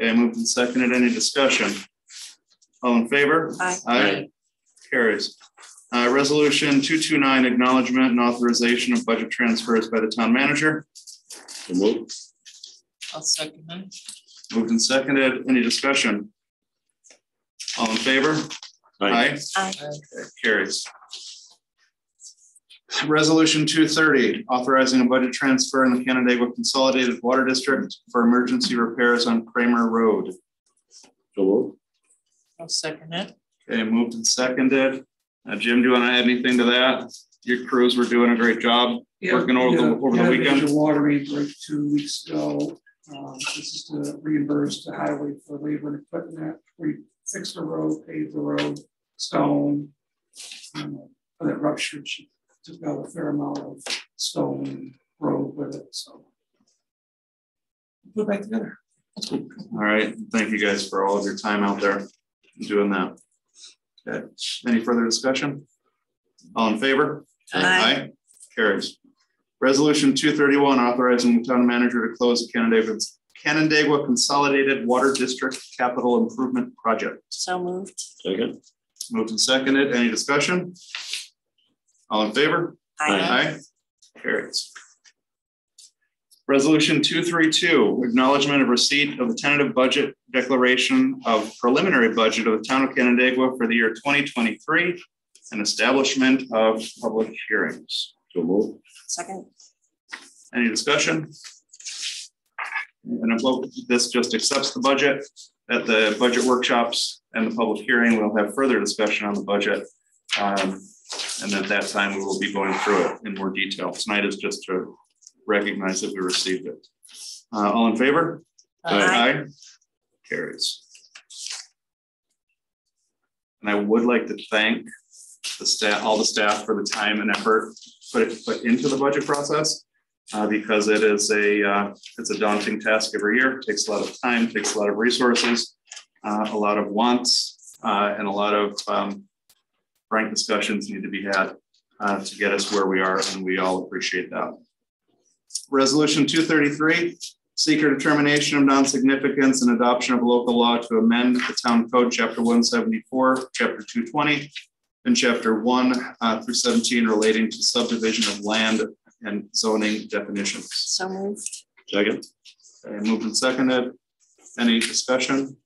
A: Okay, moved and seconded. Any discussion? All in favor?
C: Aye.
A: Aye. Carries. Uh, resolution two two nine, acknowledgement and authorization of budget transfers by the town manager. Moved.
K: I'll second that.
A: Moved and seconded. Any discussion? All in favor? Aye.
C: Aye.
A: Okay, Carries. Resolution two thirty, authorizing a budget transfer in the Canandaigua Consolidated Water District for emergency repairs on Kramer Road.
K: I'll second it.
A: Okay, moved and seconded. Uh, Jim, do you want to add anything to that? Your crews were doing a great job
G: Yeah,
A: working over the,
G: yeah,
A: over the
G: yeah,
A: weekend.
G: major Water main break two weeks ago. Um, this is to reimburse the highway for labor and equipment. We fixed the road, paved the road, stone. um, For that rupture, she took out a fair amount of stone road with it, so. Put it back together.
A: All right, thank you guys for all of your time out there doing that. Okay, any further discussion? All in favor?
C: Aye.
A: Carries. Resolution two thirty-one, authorizing the town manager to close the Canandaigua, Canandaigua Consolidated Water District Capital Improvement Project.
C: So moved.
A: Second. Moved and seconded. Any discussion? All in favor?
C: Aye.
A: Carries. Resolution two three two, acknowledgement of receipt of the tentative budget declaration of preliminary budget of the town of Canandaigua for the year twenty twenty-three and establishment of public hearings. So move.
C: Second.
A: Any discussion? And I vote this just accepts the budget. At the budget workshops and the public hearing, we'll have further discussion on the budget. Um, And at that time, we will be going through it in more detail. Tonight is just to recognize that we received it. Uh, all in favor?
C: Aye.
A: Carries. And I would like to thank the staff, all the staff for the time and effort put it put into the budget process uh, because it is a uh, it's a daunting task every year. It takes a lot of time, takes a lot of resources, uh, a lot of wants, uh, and a lot of um, frank discussions need to be had uh, to get us where we are, and we all appreciate that. Resolution 233 SEQR determination of non-significance and adoption of local law to amend the town code chapter 174 chapter 220 in chapter 1 uh, through 17 relating to subdivision of land and zoning definitions.
C: So moved.
A: Second. Okay, moved and seconded. Any discussion?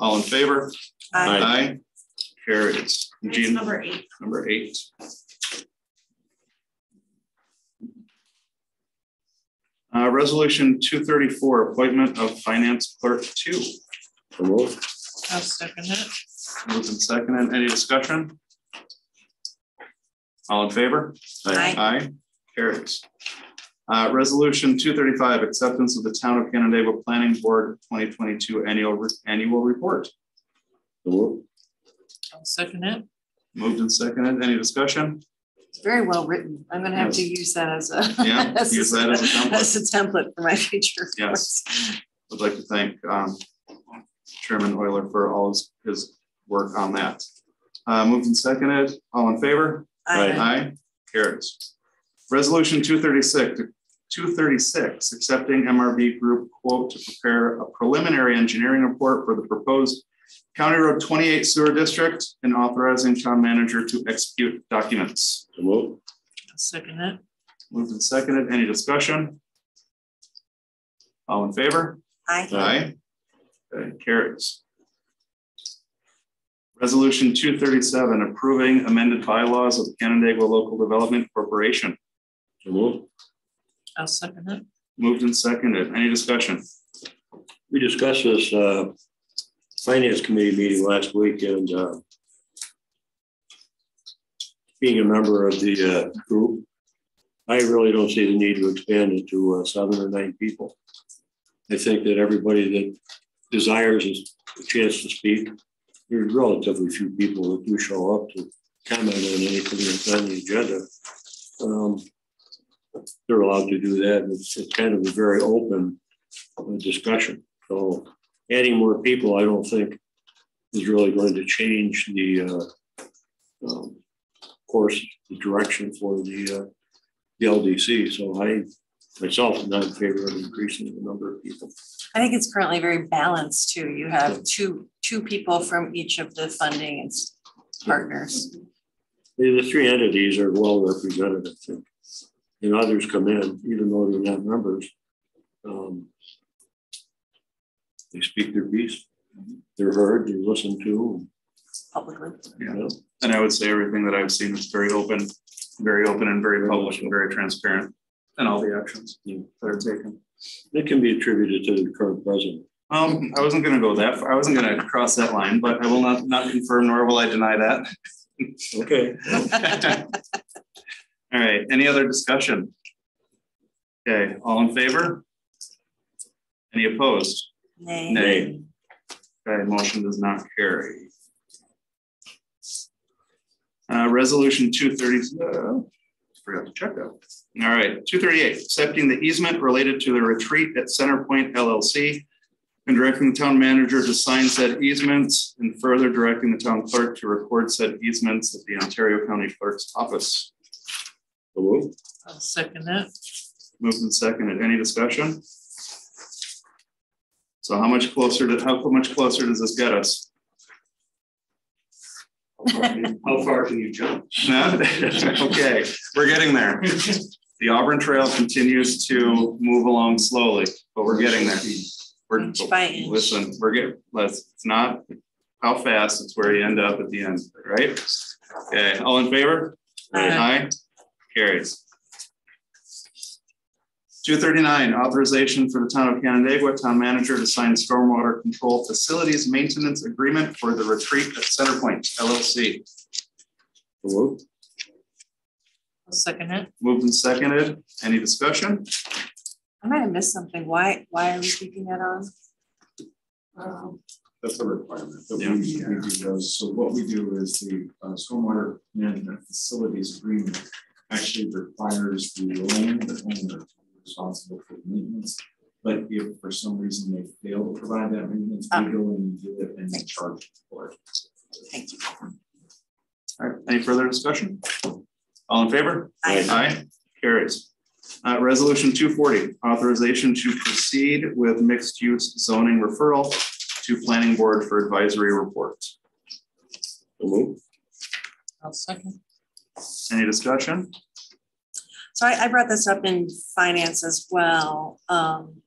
A: All in favor?
C: Aye.
A: Aye. Aye.
C: Carries.
A: Jean,
C: number eight.
A: Number eight. Uh, resolution 234, appointment of finance clerk two. So moved.
K: I'll second it.
A: Moved and seconded. Any discussion? All in favor?
C: Aye.
A: Aye. Carries. Uh, resolution two thirty-five, acceptance of the town of Canandaigua Planning Board twenty twenty-two annual, re- annual report.
K: I'll second it.
A: Moved and seconded. Any discussion?
C: It's very well written. I'm gonna have to use that as a.
A: Yeah,
C: as a-
A: that as a template.
C: As a template for my future.
A: Yes. I'd like to thank um, Chairman Euler for all his, his work on that. Uh, moved and seconded. All in favor?
C: Aye.
A: Aye. Carries. Resolution two thirty-six, two thirty-six, accepting MRB Group quote to prepare a preliminary engineering report for the proposed County Road twenty-eight sewer district and authorizing town manager to execute documents.
J: So move.
C: Second it.
A: Moved and seconded. Any discussion? All in favor?
C: Aye.
A: Aye. Okay, carries. Resolution two thirty-seven, approving amended bylaws of Canandaigua Local Development Corporation.
J: So move.
C: I'll second it.
A: Moved and seconded. Any discussion?
J: We discussed this uh, finance committee meeting last week and uh, being a member of the uh, group, I really don't see the need to expand it to uh, seven or nine people. I think that everybody that desires a chance to speak, there's relatively few people that do show up to comment on anything that's on the agenda. Um, They're allowed to do that. It's, it's kind of a very open uh, discussion. So adding more people, I don't think is really going to change the uh, um, course, the direction for the uh, the LDC. So I myself am not in favor of increasing the number of people.
C: I think it's currently very balanced too. You have two, two people from each of the funding and partners.
J: The, the three entities are well represented, I think. And others come in, even though they're not members. Um, They speak their piece. They're heard, they're listened to.
C: Publicly.
A: Yeah. And I would say everything that I've seen is very open, very open and very public and very transparent in all the actions that are taken.
J: It can be attributed to the current president.
A: Um, I wasn't gonna go that far. I wasn't gonna cross that line, but I will not, not confirm nor will I deny that.
J: Okay.
A: All right, any other discussion? Okay, all in favor? Any opposed?
C: Nay.
A: Nay. Okay, motion does not carry. Uh, resolution two thirty, uh, forgot to check that. All right, two thirty-eight, accepting the easement related to the retreat at Centerpointe LLC and directing the town manager to sign said easements and further directing the town clerk to record said easements at the Ontario County Clerk's office.
J: Hello?
C: I'll second that.
A: Moved and seconded. Any discussion? So how much closer to, how much closer does this get us?
L: How far can you jump?
A: Okay, we're getting there. The Auburn Trail continues to move along slowly, but we're getting there. We're,
C: Inch by inch.
A: listen, we're getting, let's, it's not how fast, it's where you end up at the end, right? Okay, all in favor?
C: Aye.
A: Aye, carries. Two thirty-nine, authorization for the town of Canandaigua town manager to sign stormwater control facilities maintenance agreement for the retreat at Centerpointe LLC.
J: Hello?
C: I'll second it.
A: Moved and seconded. Any discussion?
C: I might have missed something. Why, why are we keeping that on?
L: Um, That's a requirement that we,
A: Yeah.
L: we do those. So what we do is the uh, stormwater management facilities agreement actually requires the land owner to be responsible for the maintenance. But if for some reason they fail to provide that maintenance, we go in and do it and then charge for it.
C: Thank you.
A: All right, any further discussion? All in favor?
C: Aye.
A: Aye, carries. Uh, resolution two forty, authorization to proceed with mixed use zoning referral to planning board for advisory report.
J: Hello?
C: I'll second.
A: Any discussion?
C: So I, I brought this up in finance as well. Um,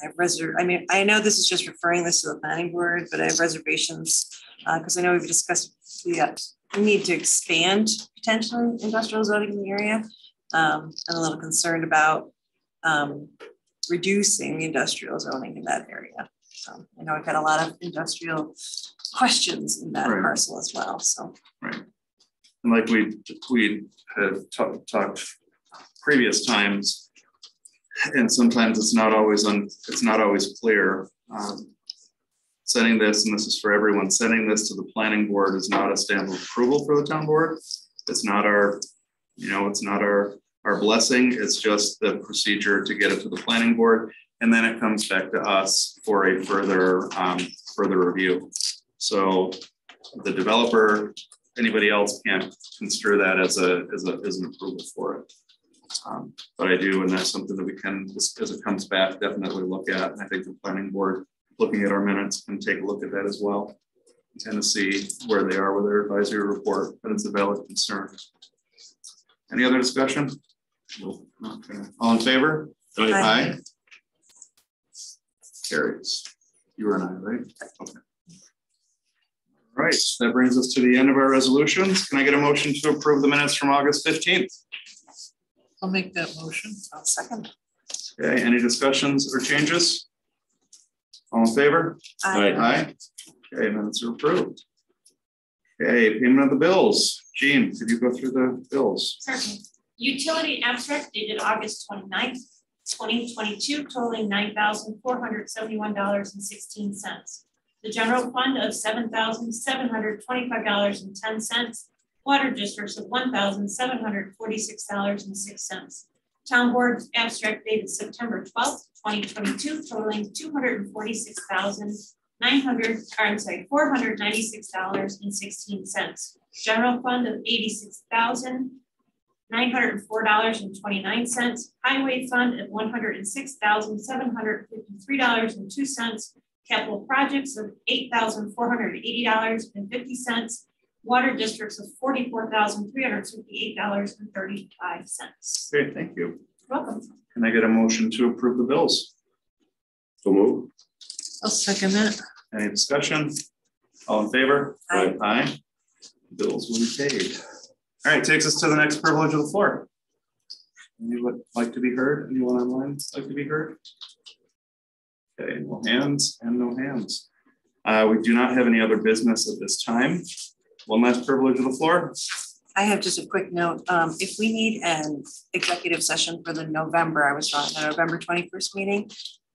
C: I have reser, I mean, I know this is just referring this to the planning board, but I have reservations. Uh, because I know we've discussed, we got, we need to expand potentially industrial zoning in the area. Um, I'm a little concerned about, um, reducing the industrial zoning in that area. So I know I've got a lot of industrial questions in that
A: Right.
C: parcel as well, so.
A: Right. And like we, we have ta- talked previous times. And sometimes it's not always on, it's not always clear. Um, Sending this, and this is for everyone, sending this to the planning board is not a stamp of approval for the town board. It's not our, you know, it's not our, our blessing. It's just the procedure to get it to the planning board. And then it comes back to us for a further, um, further review. So the developer, anybody else can't construe that as a, as a, as an approval for it. Um, But I do, and that's something that we can, as it comes back, definitely look at. And I think the planning board, looking at our minutes, can take a look at that as well. Kind of see where they are with their advisory report, but it's a valid concern. Any other discussion? No. Okay. All in favor?
J: Aye.
A: Aye. Carries. You and I, right? Okay. All Right, that brings us to the end of our resolutions. Can I get a motion to approve the minutes from August fifteenth?
K: I'll make that motion.
C: I'll second.
A: Okay, any discussions or changes? All in favor?
C: Aye.
A: Aye. Okay, minutes are approved. Okay, payment of the bills. Jean, could you go through the bills?
B: Certainly. Utility abstract dated August 29th, 2022, totaling $9,471.16. The general fund of $7,725.10. Water districts of $1,746.06. Town Board abstract dated September 12th, 2022, totaling $246,900, I'm sorry, $496.16. General fund of $86,904.29. Highway fund of $106,753.02. Capital projects of $8,480.50 Water districts of forty-four thousand three hundred fifty-eight dollars and thirty-five cents.
A: Great, thank you.
B: Welcome.
A: Can I get a motion to approve the bills?
J: So move.
K: I'll second that.
A: Any discussion? All in favor?
C: Aye.
A: Aye. Bills will be paid. All right, takes us to the next privilege of the floor. Anyone like to be heard? Anyone online like to be heard? Okay, no hands and no hands. Uh, we do not have any other business at this time. One last privilege of the floor.
C: I have just a quick note. Um, if we need an executive session for the November, I was wrong, the November twenty-first meeting.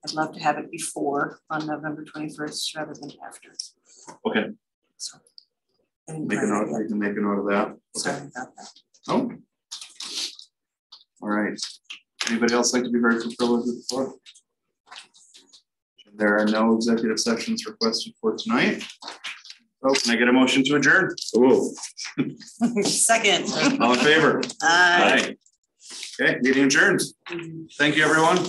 C: I'd love to have it before on November twenty-first rather than after.
A: Okay,
C: So.
A: Make a note, can make a note of that. Okay.
C: Sorry about that.
A: Oh. All right. Anybody else like to be heard for privilege of the floor? There are no executive sessions requested for tonight. Oh, can I get a motion to adjourn?
J: Oh,
C: Second.
A: All in favor?
C: Aye.
A: Okay, meeting adjourned. Thank you, everyone.